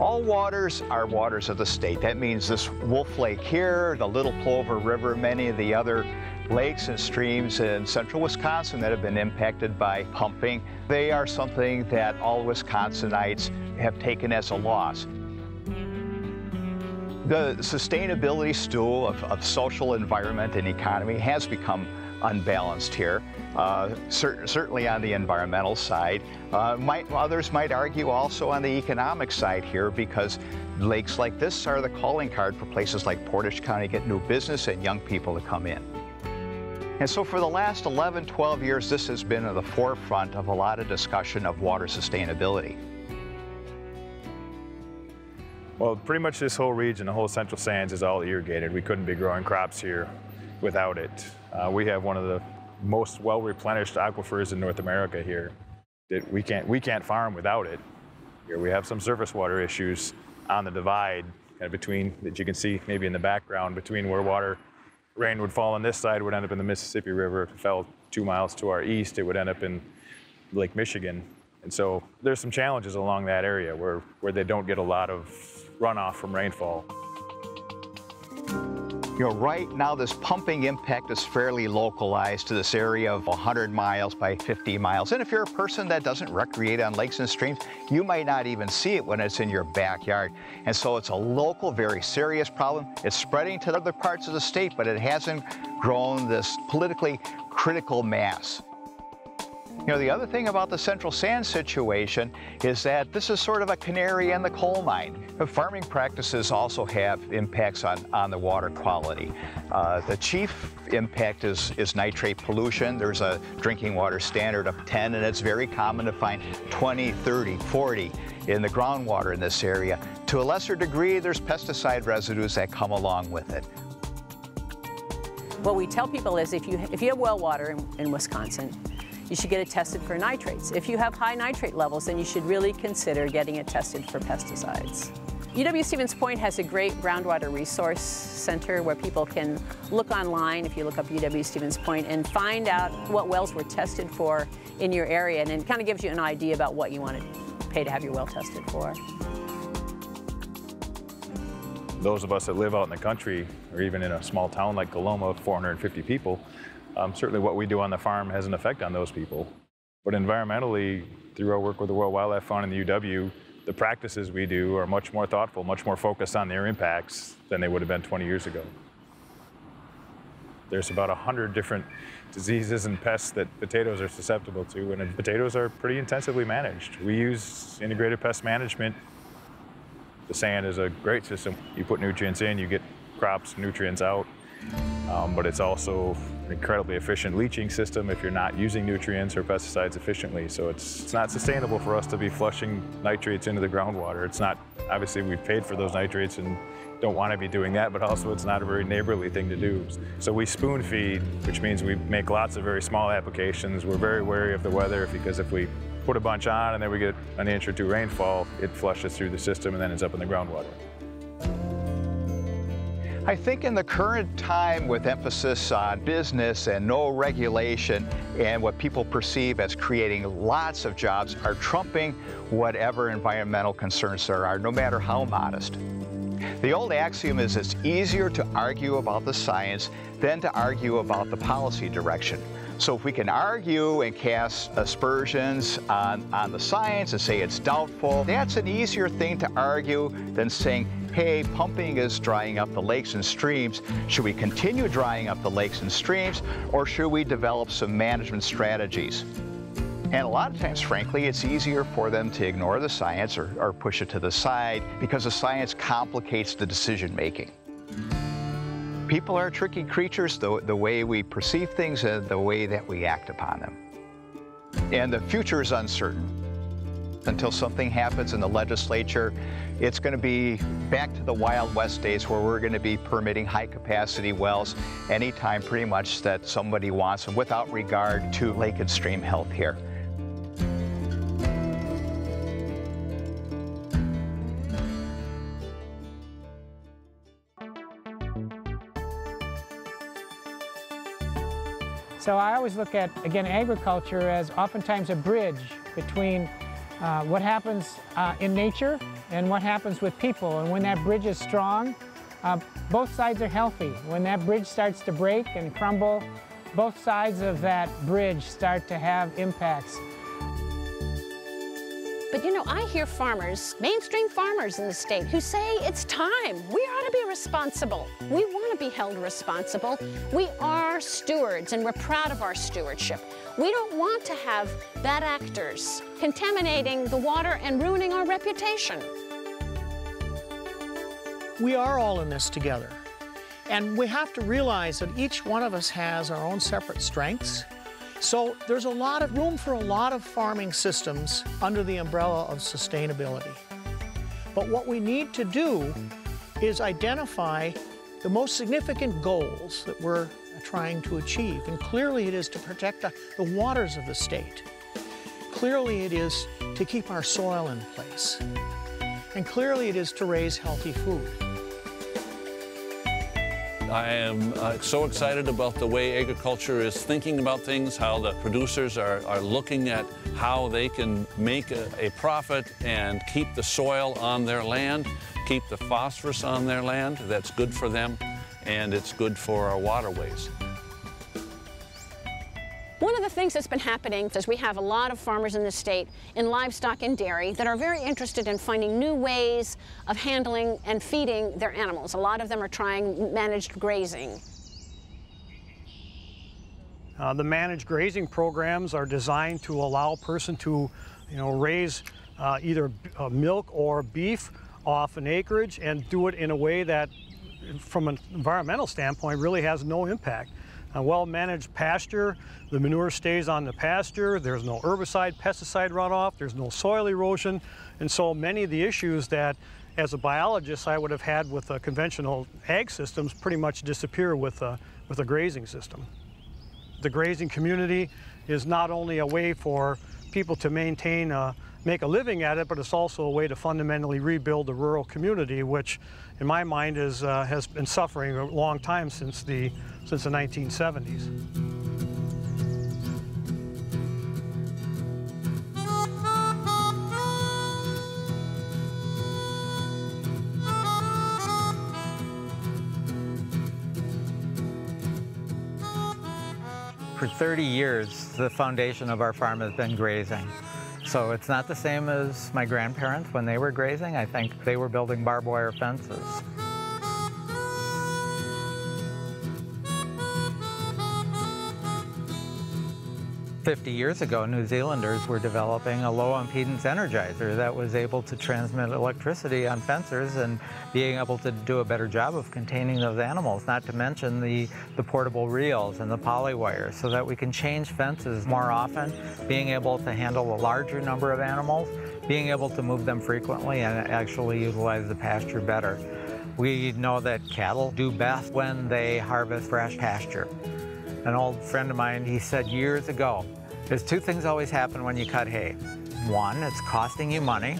All waters are waters of the state. That means this Wolf Lake here, the Little Plover River, many of the other lakes and streams in central Wisconsin that have been impacted by pumping, they are something that all Wisconsinites have taken as a loss. The sustainability stool of, of, social environment and economy has become unbalanced here, uh, cer certainly on the environmental side. Uh, might, others might argue also on the economic side here because lakes like this are the calling card for places like Portage County to get new business and young people to come in. And so for the last 11, 12 years, this has been at the forefront of a lot of discussion of water sustainability.
Well, pretty much this whole region, the whole Central Sands is all irrigated. We couldn't be growing crops here without it. Uh, we have one of the most well-replenished aquifers in North America here. That we can't we can't farm without it. Here we have some surface water issues on the divide kind of between that you can see maybe in the background between where water rain would fall on this side would end up in the Mississippi River. If it fell two miles to our east, it would end up in Lake Michigan. And so there's some challenges along that area where, where they don't get a lot of runoff from rainfall.
You know, right now this pumping impact is fairly localized to this area of 100 miles by 50 miles. And if you're a person that doesn't recreate on lakes and streams, you might not even see it when it's in your backyard. And so it's a local, very serious problem. It's spreading to other parts of the state, but it hasn't grown this politically critical mass. You know, the other thing about the Central Sand situation is that this is sort of a canary in the coal mine. Farming practices also have impacts on, on the water quality. Uh, the chief impact is, is nitrate pollution. There's a drinking water standard of 10, and it's very common to find 20, 30, 40 in the groundwater in this area. To a lesser degree, there's pesticide residues that come along with it.
What we tell people is if you, if you have well water in, in Wisconsin, you should get it tested for nitrates. If you have high nitrate levels, then you should really consider getting it tested for pesticides. UW Stevens Point has a great groundwater resource center where people can look online if you look up UW Stevens Point and find out what wells were tested for in your area and it kind of gives you an idea about what you want to pay to have your well tested for.
Those of us that live out in the country or even in a small town like Coloma, 450 people, um, certainly what we do on the farm has an effect on those people. But environmentally, through our work with the World Wildlife Fund and the UW, the practices we do are much more thoughtful, much more focused on their impacts than they would have been 20 years ago. There's about 100 different diseases and pests that potatoes are susceptible to, and potatoes are pretty intensively managed. We use integrated pest management. The sand is a great system. You put nutrients in, you get crops, nutrients out. Um, but it's also an incredibly efficient leaching system if you're not using nutrients or pesticides efficiently. So it's, it's not sustainable for us to be flushing nitrates into the groundwater. It's not, obviously we've paid for those nitrates and don't want to be doing that, but also it's not a very neighborly thing to do. So we spoon feed, which means we make lots of very small applications. We're very wary of the weather because if we put a bunch on and then we get an inch or two rainfall, it flushes through the system and then ends up in the groundwater.
I think in the current time with emphasis on business and no regulation and what people perceive as creating lots of jobs are trumping whatever environmental concerns there are, no matter how modest. The old axiom is it's easier to argue about the science than to argue about the policy direction. So if we can argue and cast aspersions on, on the science and say it's doubtful, that's an easier thing to argue than saying, hey, pumping is drying up the lakes and streams. Should we continue drying up the lakes and streams, or should we develop some management strategies? And a lot of times, frankly, it's easier for them to ignore the science or, or push it to the side because the science complicates the decision making. People are tricky creatures, the, the way we perceive things and the way that we act upon them. And the future is uncertain. Until something happens in the legislature, it's going to be back to the Wild West days where we're going to be permitting high capacity wells anytime pretty much that somebody wants them without regard to lake and stream health here.
So I always look at, again, agriculture as oftentimes a bridge between uh, what happens uh, in nature and what happens with people. And when that bridge is strong, uh, both sides are healthy. When that bridge starts to break and crumble, both sides of that bridge start to have impacts.
But you know, I hear farmers, mainstream farmers in the state, who say it's time. We ought to be responsible. We want to be held responsible. We are stewards and we're proud of our stewardship. We don't want to have bad actors contaminating the water and ruining our reputation.
We are all in this together. And we have to realize that each one of us has our own separate strengths so there's a lot of room for a lot of farming systems under the umbrella of sustainability. But what we need to do is identify the most significant goals that we're trying to achieve. And clearly it is to protect the waters of the state. Clearly it is to keep our soil in place. And clearly it is to raise healthy food.
I am uh, so excited about the way agriculture is thinking about things, how the producers are, are looking at how they can make a, a profit and keep the soil on their land, keep the phosphorus on their land. That's good for them, and it's good for our waterways.
One of the things that's been happening is we have a lot of farmers in the state in livestock and dairy that are very interested in finding new ways of handling and feeding their animals. A lot of them are trying managed grazing.
Uh, the managed grazing programs are designed to allow a person to, you know, raise uh, either uh, milk or beef off an acreage and do it in a way that, from an environmental standpoint, really has no impact. A well-managed pasture, the manure stays on the pasture, there's no herbicide, pesticide runoff, there's no soil erosion, and so many of the issues that as a biologist I would have had with uh, conventional ag systems pretty much disappear with, uh, with a grazing system. The grazing community is not only a way for people to maintain, uh, make a living at it, but it's also a way to fundamentally rebuild the rural community, which in my mind is, uh, has been suffering a long time since the, since the 1970s.
For 30 years, the foundation of our farm has been grazing. So it's not the same as my grandparents when they were grazing. I think they were building barbed wire fences. 50 years ago, New Zealanders were developing a low impedance energizer that was able to transmit electricity on fencers and being able to do a better job of containing those animals, not to mention the, the portable reels and the poly wires, so that we can change fences more often, being able to handle a larger number of animals, being able to move them frequently and actually utilize the pasture better. We know that cattle do best when they harvest fresh pasture. An old friend of mine, he said years ago, there's two things always happen when you cut hay. One, it's costing you money.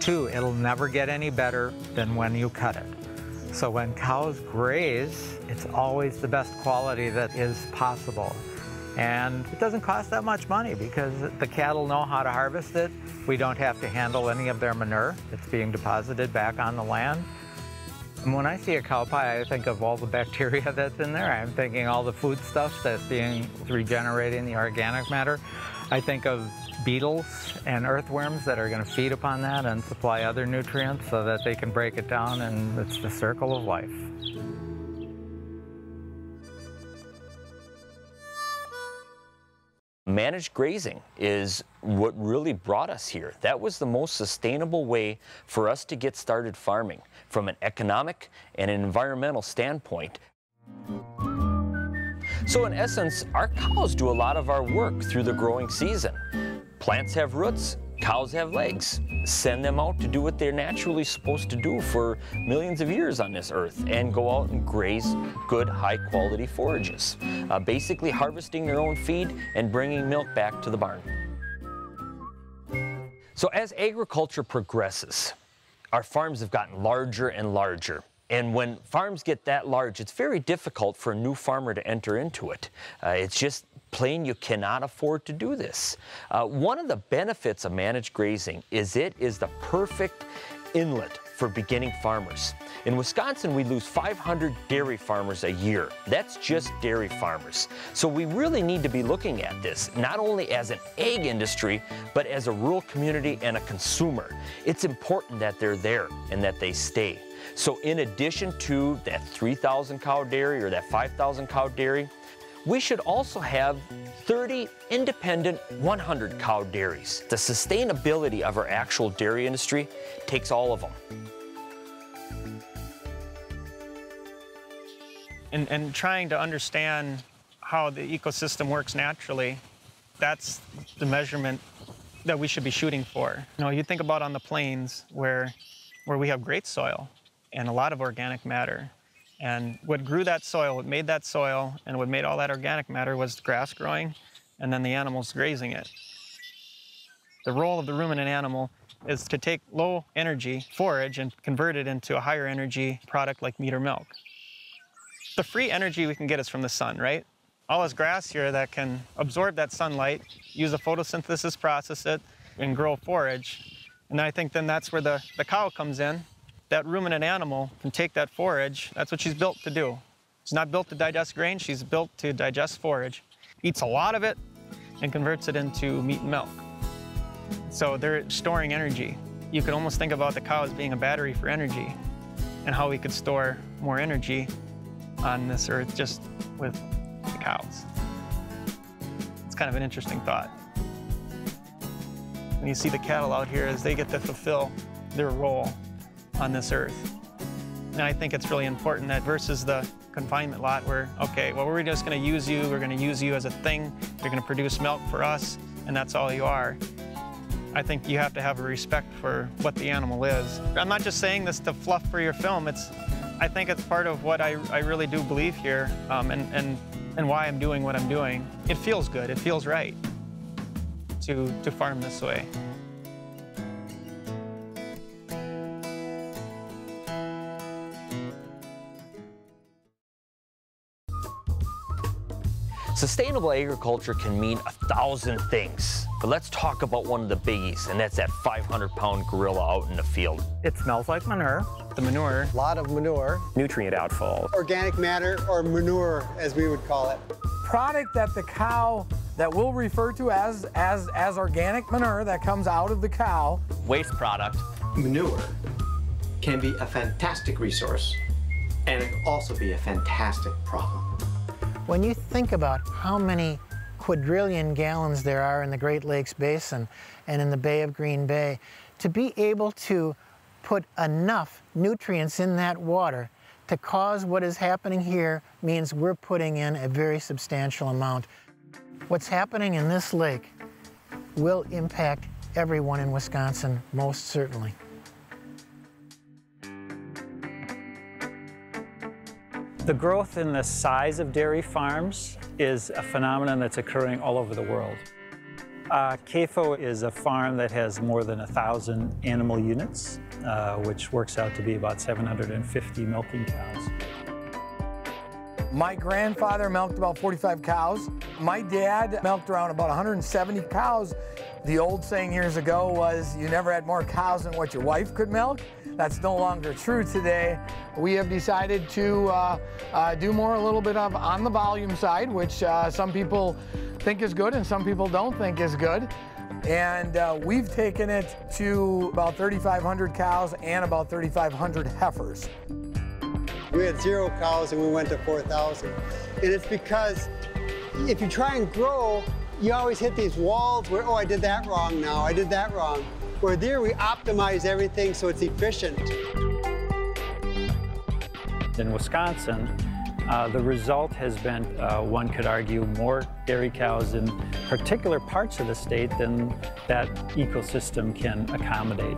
Two, it'll never get any better than when you cut it. So when cows graze, it's always the best quality that is possible. And it doesn't cost that much money because the cattle know how to harvest it. We don't have to handle any of their manure. It's being deposited back on the land. When I see a cow pie, I think of all the bacteria that's in there. I'm thinking all the foodstuffs that's being regenerating the organic matter. I think of beetles and earthworms that are going to feed upon that and supply other nutrients so that they can break it down and it's the circle of life.
Managed grazing is what really brought us here. That was the most sustainable way for us to get started farming from an economic and an environmental standpoint. So in essence, our cows do a lot of our work through the growing season. Plants have roots, cows have legs. Send them out to do what they're naturally supposed to do for millions of years on this earth and go out and graze good, high quality forages. Uh, basically harvesting their own feed and bringing milk back to the barn. So as agriculture progresses, our farms have gotten larger and larger. And when farms get that large, it's very difficult for a new farmer to enter into it. Uh, it's just plain you cannot afford to do this. Uh, one of the benefits of managed grazing is it is the perfect inlet for beginning farmers. In Wisconsin, we lose 500 dairy farmers a year. That's just dairy farmers. So we really need to be looking at this, not only as an egg industry, but as a rural community and a consumer. It's important that they're there and that they stay. So in addition to that 3,000 cow dairy or that 5,000 cow dairy, we should also have 30 independent 100 cow dairies. The sustainability of our actual dairy industry takes all of them.
And, and trying to understand how the ecosystem works naturally, that's the measurement that we should be shooting for. You know, you think about on the plains where, where we have great soil and a lot of organic matter. And what grew that soil, what made that soil, and what made all that organic matter was grass growing and then the animals grazing it. The role of the ruminant animal is to take low energy forage and convert it into a higher energy product like meat or milk. The free energy we can get is from the sun, right? All this grass here that can absorb that sunlight, use a photosynthesis process it, and grow forage. And I think then that's where the, the cow comes in that ruminant animal can take that forage. That's what she's built to do. She's not built to digest grain, she's built to digest forage. Eats a lot of it and converts it into meat and milk. So they're storing energy. You could almost think about the cow as being a battery for energy and how we could store more energy on this earth just with the cows. It's kind of an interesting thought. When you see the cattle out here as they get to fulfill their role on this earth. And I think it's really important that versus the confinement lot where, okay, well, we're just going to use you, we're going to use you as a thing, you're going to produce milk for us, and that's all you are. I think you have to have a respect for what the animal is. I'm not just saying this to fluff for your film, it's, I think it's part of what I, I really do believe here um, and, and, and why I'm doing what I'm doing. It feels good, it feels right to, to farm this way.
Sustainable agriculture can mean a thousand things, but let's talk about one of the biggies, and that's that 500 pound gorilla out in the field.
It smells like manure.
The manure.
A lot of manure.
Nutrient outfall.
Organic matter, or manure, as we would call it.
Product that the cow, that we'll refer to as, as, as organic manure that comes out of the cow.
Waste product.
Manure can be a fantastic resource, and it can also be a fantastic problem.
When you think about how many quadrillion gallons there are in the Great Lakes Basin and in the Bay of Green Bay, to be able to put enough nutrients in that water to cause what is happening here means we're putting in a very substantial amount. What's happening in this lake will impact everyone in Wisconsin, most certainly.
The growth in the size of dairy farms is a phenomenon that's occurring all over the world. Uh, CAFO is a farm that has more than a thousand animal units, uh, which works out to be about 750 milking cows.
My grandfather milked about 45 cows. My dad milked around about 170 cows. The old saying years ago was you never had more cows than what your wife could milk. That's no longer true today. We have decided to uh, uh, do more a little bit of on the volume side, which uh, some people think is good and some people don't think is good. And uh, we've taken it to about 3,500 cows and about 3,500 heifers.
We had zero cows and we went to 4,000. And it's because if you try and grow, you always hit these walls where, oh, I did that wrong now, I did that wrong. Where there we optimize everything so it's efficient.
In Wisconsin, uh, the result has been, uh, one could argue, more dairy cows in particular parts of the state than that ecosystem can accommodate.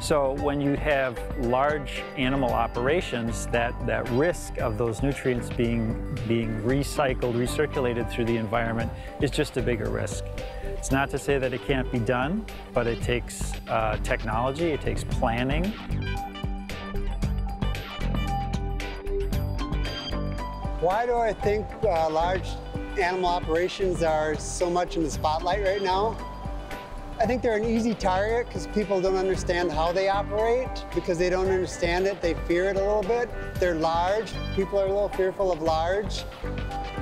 So when you have large animal operations, that, that risk of those nutrients being, being recycled, recirculated through the environment is just a bigger risk. It's not to say that it can't be done, but it takes uh, technology, it takes planning.
Why do I think uh, large animal operations are so much in the spotlight right now? I think they're an easy target because people don't understand how they operate because they don't understand it. They fear it a little bit. They're large. People are a little fearful of large.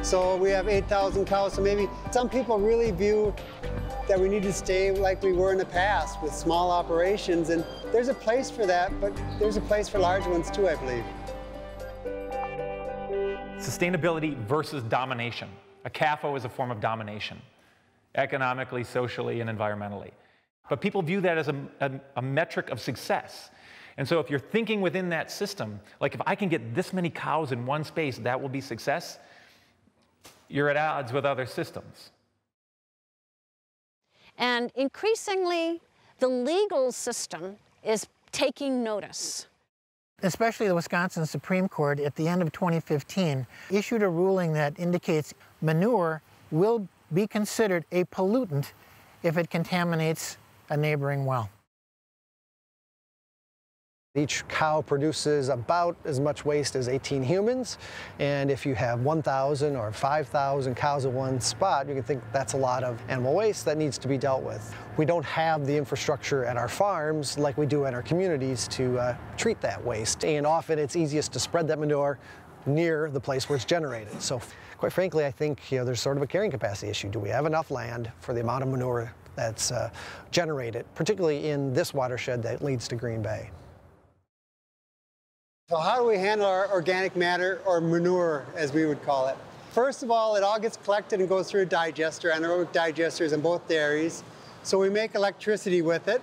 So we have 8,000 cows. So maybe some people really view that we need to stay like we were in the past with small operations. And there's a place for that, but there's a place for large ones too, I believe.
Sustainability versus domination. A CAFO is a form of domination, economically, socially, and environmentally. But people view that as a, a, a metric of success. And so if you're thinking within that system, like if I can get this many cows in one space, that will be success, you're at odds with other systems.
And increasingly, the legal system is taking notice.
Especially the Wisconsin Supreme Court at the end of 2015 issued a ruling that indicates manure will be considered a pollutant if it contaminates a neighboring well.
Each cow produces about as much waste as 18 humans, and if you have 1,000 or 5,000 cows at one spot, you can think that's a lot of animal waste that needs to be dealt with. We don't have the infrastructure at our farms like we do in our communities to uh, treat that waste, and often it's easiest to spread that manure near the place where it's generated. So quite frankly, I think you know, there's sort of a carrying capacity issue. Do we have enough land for the amount of manure that's uh, generated, particularly in this watershed that leads to Green Bay?
So how do we handle our organic matter, or manure, as we would call it? First of all, it all gets collected and goes through a digester, anaerobic digesters in both dairies. So we make electricity with it.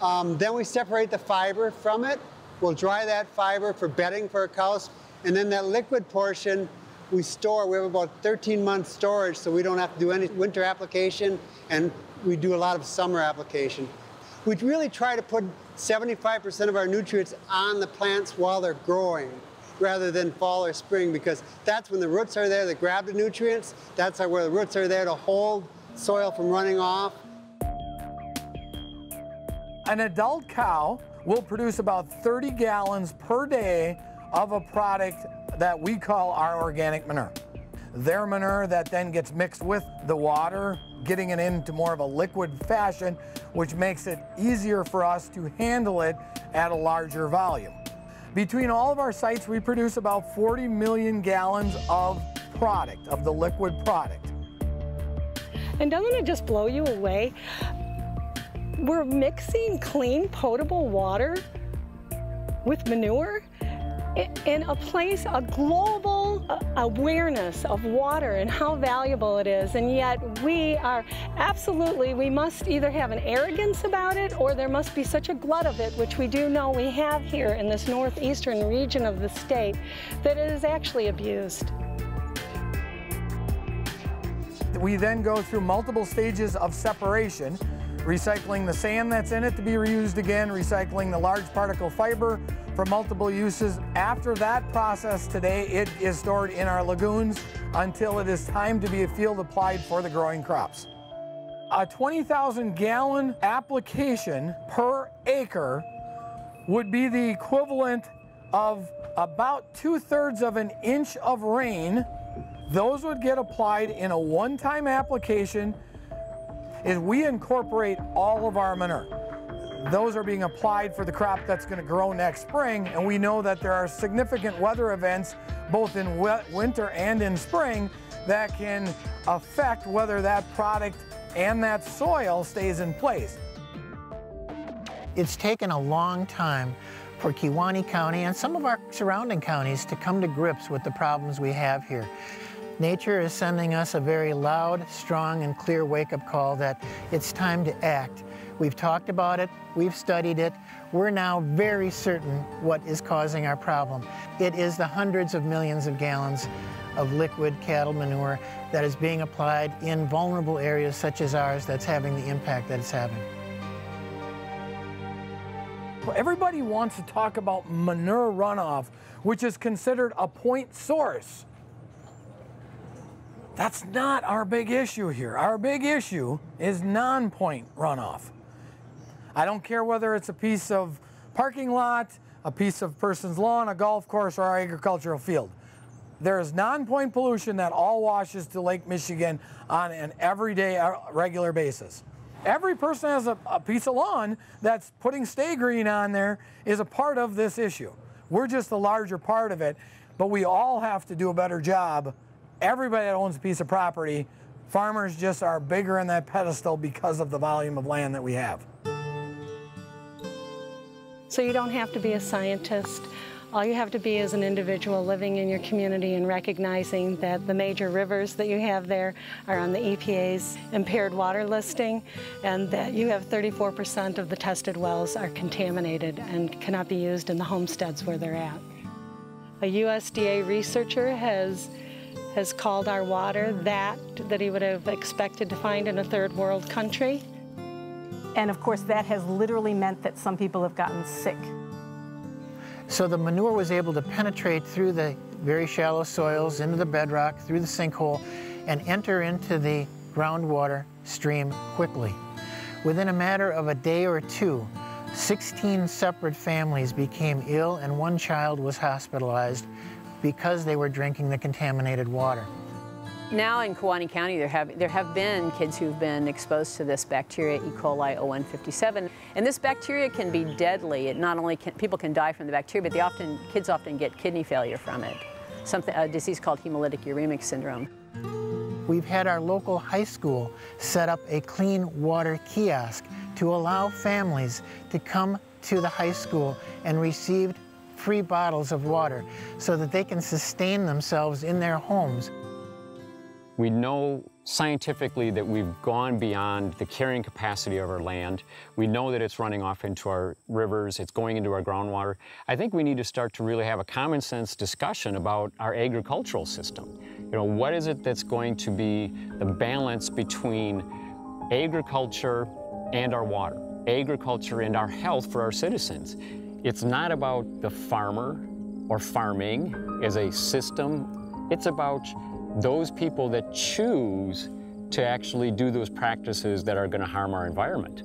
Um, then we separate the fiber from it. We'll dry that fiber for bedding for our cows. And then that liquid portion we store. We have about 13 months storage, so we don't have to do any winter application, and we do a lot of summer application. We really try to put 75% of our nutrients on the plants while they're growing rather than fall or spring because that's when the roots are there to grab the nutrients. That's where the roots are there to hold soil from running off.
An adult cow will produce about 30 gallons per day of a product that we call our organic manure. Their manure that then gets mixed with the water, getting it into more of a liquid fashion, which makes it easier for us to handle it at a larger volume. Between all of our sites, we produce about 40 million gallons of product, of the liquid product.
And doesn't it just blow you away? We're mixing clean, potable water with manure. In a place, a global uh, awareness of water and how valuable it is, and yet we are absolutely, we must either have an arrogance about it or there must be such a glut of it, which we do know we have here in this northeastern region of the state, that it is actually abused.
We then go through multiple stages of separation, recycling the sand that's in it to be reused again, recycling the large particle fiber for multiple uses. After that process today, it is stored in our lagoons until it is time to be a field applied for the growing crops. A 20,000 gallon application per acre would be the equivalent of about two thirds of an inch of rain. Those would get applied in a one-time application as we incorporate all of our manure. Those are being applied for the crop that's going to grow next spring, and we know that there are significant weather events both in winter and in spring that can affect whether that product and that soil stays in place.
It's taken a long time for Kewaunee County and some of our surrounding counties to come to grips with the problems we have here. Nature is sending us a very loud, strong, and clear wake-up call that it's time to act. We've talked about it, we've studied it, we're now very certain what is causing our problem. It is the hundreds of millions of gallons of liquid cattle manure that is being applied in vulnerable areas such as ours that's having the impact that it's having.
Well, everybody wants to talk about manure runoff, which is considered a point source. That's not our big issue here. Our big issue is non-point runoff. I don't care whether it's a piece of parking lot, a piece of person's lawn, a golf course, or our agricultural field. There is non-point pollution that all washes to Lake Michigan on an everyday, uh, regular basis. Every person has a, a piece of lawn that's putting Stay Green on there is a part of this issue. We're just the larger part of it, but we all have to do a better job everybody that owns a piece of property, farmers just are bigger in that pedestal because of the volume of land that we have.
So you don't have to be a scientist. All you have to be is an individual living in your community and recognizing that the major rivers that you have there are on the EPA's impaired water listing and that you have 34% of the tested wells are contaminated and cannot be used in the homesteads where they're at. A USDA researcher has has called our water that that he would have expected to find in a third world country.
And of course, that has literally meant that some people have gotten sick.
So the manure was able to penetrate through the very shallow soils, into the bedrock, through the sinkhole, and enter into the groundwater stream quickly. Within a matter of a day or two, 16 separate families became ill and one child was hospitalized because they were drinking the contaminated water.
Now in Kewaunee County, there have, there have been kids who've been exposed to this bacteria, E. coli O157. And this bacteria can be deadly. It not only can, people can die from the bacteria, but they often, kids often get kidney failure from it. Something, a disease called hemolytic uremic syndrome.
We've had our local high school set up a clean water kiosk to allow families to come to the high school and receive free bottles of water so that they can sustain themselves in their homes.
We know scientifically that we've gone beyond the carrying capacity of our land. We know that it's running off into our rivers, it's going into our groundwater. I think we need to start to really have a common sense discussion about our agricultural system. You know, what is it that's going to be the balance between agriculture and our water, agriculture and our health for our citizens? It's not about the farmer or farming as a system. It's about those people that choose to actually do those practices that are going to harm our environment.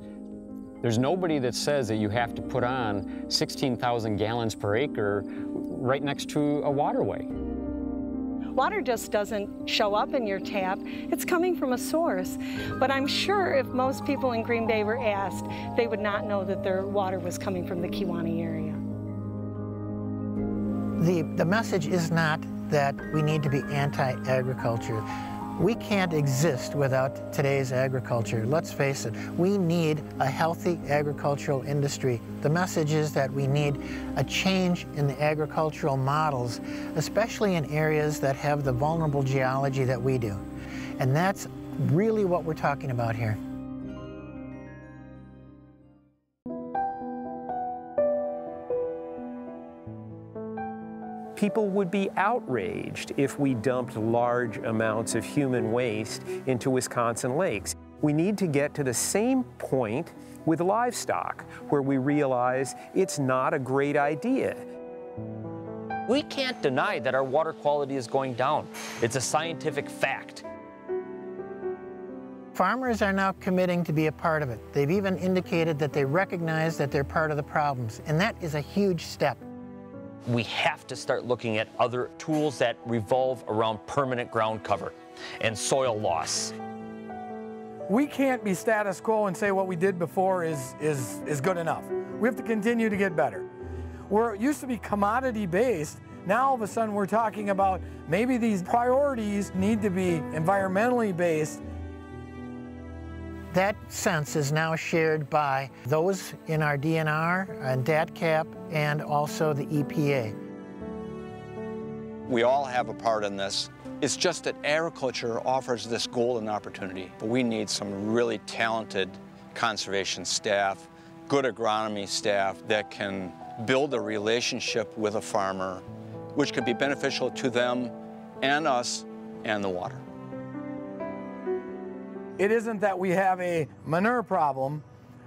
There's nobody that says that you have to put on 16,000 gallons per acre right next to a waterway.
Water just doesn't show up in your tap. It's coming from a source. But I'm sure if most people in Green Bay were asked, they would not know that their water was coming from the Kewaunee area.
The, the message is not that we need to be anti-agriculture. We can't exist without today's agriculture. Let's face it, we need a healthy agricultural industry. The message is that we need a change in the agricultural models, especially in areas that have the vulnerable geology that we do. And that's really what we're talking about here.
People would be outraged if we dumped large amounts of human waste into Wisconsin lakes. We need to get to the same point with livestock, where we realize it's not a great idea.
We can't deny that our water quality is going down. It's a scientific fact.
Farmers are now committing to be a part of it. They've even indicated that they recognize that they're part of the problems, and that is a huge step
we have to start looking at other tools that revolve around permanent ground cover and soil loss.
We can't be status quo and say what we did before is, is, is good enough. We have to continue to get better. Where it used to be commodity based, now all of a sudden we're talking about maybe these priorities need to be environmentally based
that sense is now shared by those in our DNR and uh, DATCP and also the EPA.
We all have a part in this. It's just that agriculture offers this golden opportunity, but we need some really talented conservation staff, good agronomy staff that can build a relationship with a farmer, which could be beneficial to them and us and the water.
It isn't that we have a manure problem.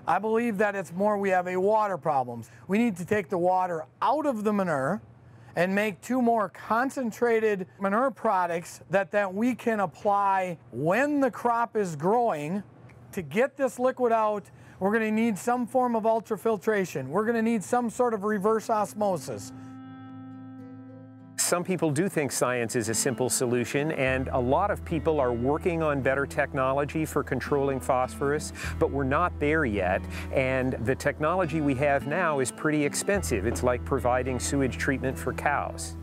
I believe that it's more we have a water problem. We need to take the water out of the manure and make two more concentrated manure products that, that we can apply when the crop is growing. To get this liquid out, we're going to need some form of ultrafiltration. We're going to need some sort of reverse osmosis.
Some people do think science is a simple solution, and a lot of people are working on better technology for controlling phosphorus, but we're not there yet. And the technology we have now is pretty expensive. It's like providing sewage treatment for cows.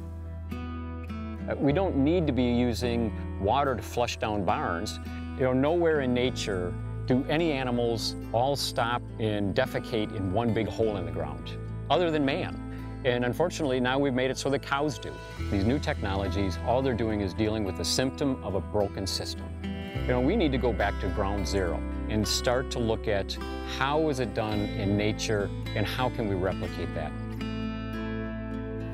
Uh, we don't need to be using water to flush down barns. You know, nowhere in nature do any animals all stop and defecate in one big hole in the ground, other than man. And unfortunately, now we've made it so the cows do. These new technologies, all they're doing is dealing with the symptom of a broken system. You know, we need to go back to ground zero and start to look at how is it done in nature and how can we replicate that.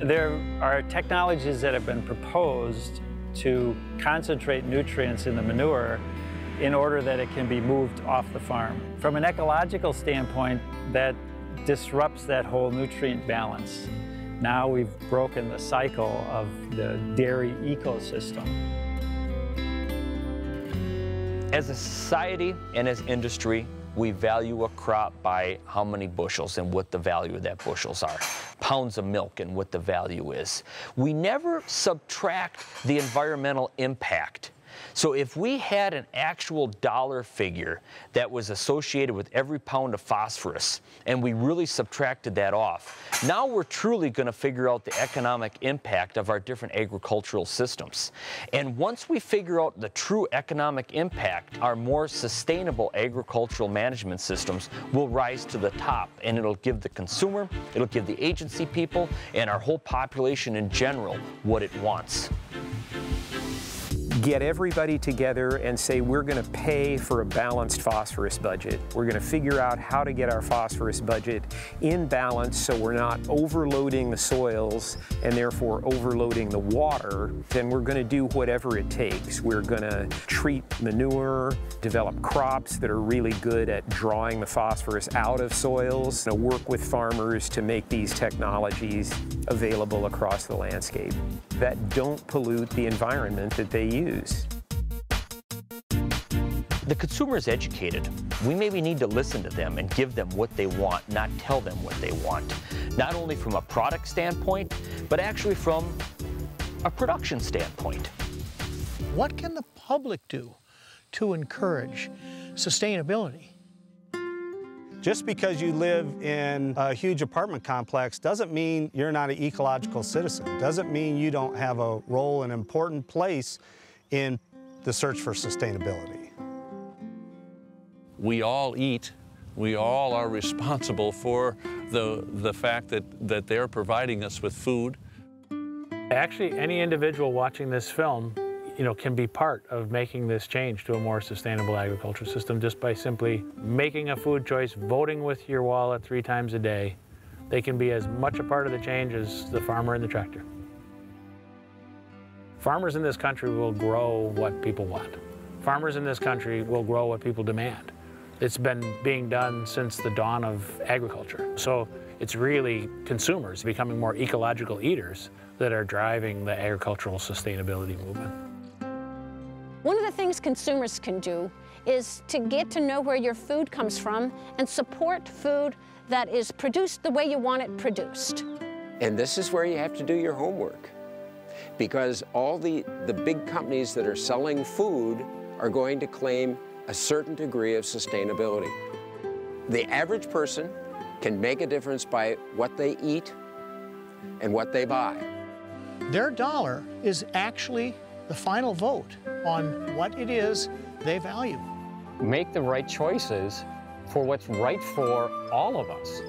There are technologies that have been proposed to concentrate nutrients in the manure in order that it can be moved off the farm. From an ecological standpoint, that disrupts that whole nutrient balance. Now we've broken the cycle of the dairy ecosystem.
As a society and as industry, we value a crop by how many bushels and what the value of that bushels are, pounds of milk and what the value is. We never subtract the environmental impact so if we had an actual dollar figure that was associated with every pound of phosphorus, and we really subtracted that off, now we're truly going to figure out the economic impact of our different agricultural systems. And once we figure out the true economic impact, our more sustainable agricultural management systems will rise to the top, and it'll give the consumer, it'll give the agency people, and our whole population in general what it wants
get everybody together and say we're going to pay for a balanced phosphorus budget. We're going to figure out how to get our phosphorus budget in balance so we're not overloading the soils and therefore overloading the water, then we're going to do whatever it takes. We're going to treat manure, develop crops that are really good at drawing the phosphorus out of soils, and work with farmers to make these technologies available across the landscape that don't pollute the environment that they use use.
The consumer is educated. We maybe need to listen to them and give them what they want, not tell them what they want. Not only from a product standpoint, but actually from a production standpoint.
What can the public do to encourage sustainability?
Just because you live in a huge apartment complex doesn't mean you're not an ecological citizen. Doesn't mean you don't have a role, an important place in the search for sustainability.
We all eat. We all are responsible for the, the fact that, that they're providing us with food.
Actually, any individual watching this film you know, can be part of making this change to a more sustainable agriculture system just by simply making a food choice, voting with your wallet three times a day. They can be as much a part of the change as the farmer and the tractor. Farmers in this country will grow what people want. Farmers in this country will grow what people demand. It's been being done since the dawn of agriculture. So it's really consumers becoming more ecological eaters that are driving the agricultural sustainability movement.
One of the things consumers can do is to get to know where your food comes from and support food that is produced the way you want it produced.
And this is where you have to do your homework because all the, the big companies that are selling food are going to claim a certain degree of sustainability. The average person can make a difference by what they eat and what they buy.
Their dollar is actually the final vote on what it is they value.
Make the right choices for what's right for all of us.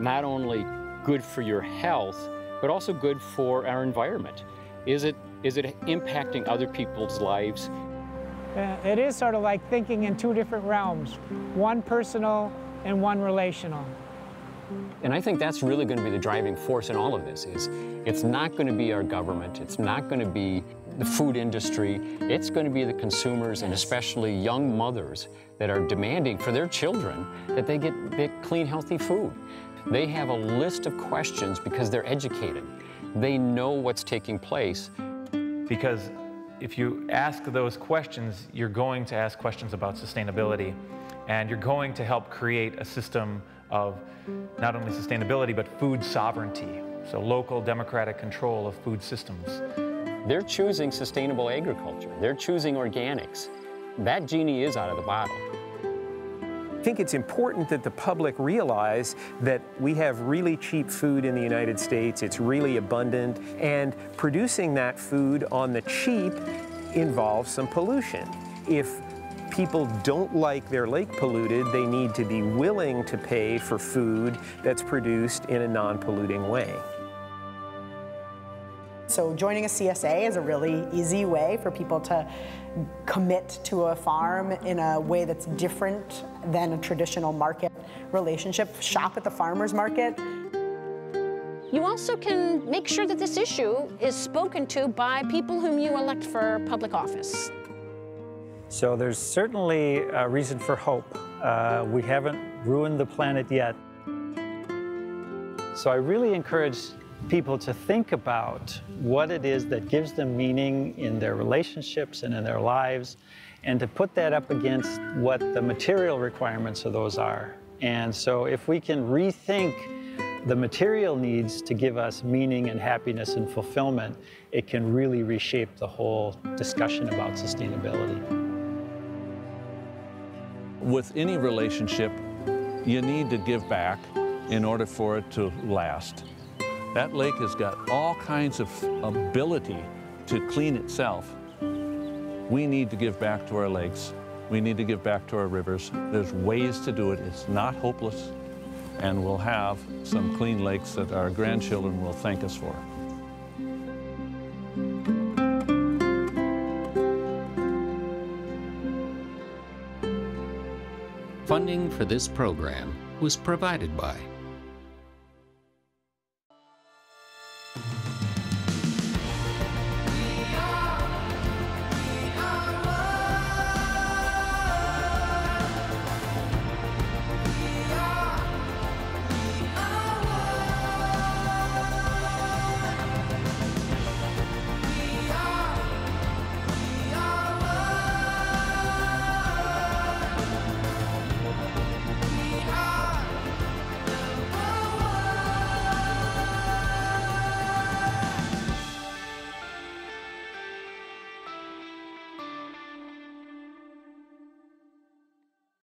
Not only good for your health, but also good for our environment. Is it, is it impacting other people's lives?
Uh, it is sort of like thinking in two different realms, one personal and one relational.
And I think that's really going to be the driving force in all of this is it's not going to be our government, it's not going to be the food industry, it's going to be the consumers and especially young mothers that are demanding for their children that they get, get clean, healthy food. They have a list of questions because they're educated. They know what's taking place.
Because if you ask those questions, you're going to ask questions about sustainability and you're going to help create a system of not only sustainability, but food sovereignty. So local democratic control of food systems.
They're choosing sustainable agriculture. They're choosing organics. That genie is out of the bottle.
I think it's important that the public realize that we have really cheap food in the United States. It's really abundant, and producing that food on the cheap involves some pollution. If people don't like their lake polluted, they need to be willing to pay for food that's produced in a non-polluting way.
So joining a CSA is a really easy way for people to commit to a farm in a way that's different than a traditional market relationship. Shop at the farmer's market.
You also can make sure that this issue is spoken to by people whom you elect for public office.
So there's certainly a reason for hope. Uh, we haven't ruined the planet yet. So I really encourage people to think about what it is that gives them meaning in their relationships and in their lives, and to put that up against what the material requirements of those are. And so if we can rethink the material needs to give us meaning and happiness and fulfillment, it can really reshape the whole discussion about sustainability.
With any relationship, you need to give back in order for it to last. That lake has got all kinds of ability to clean itself. We need to give back to our lakes. We need to give back to our rivers. There's ways to do it. It's not hopeless. And we'll have some clean lakes that our grandchildren will thank us for.
Funding for this program was provided by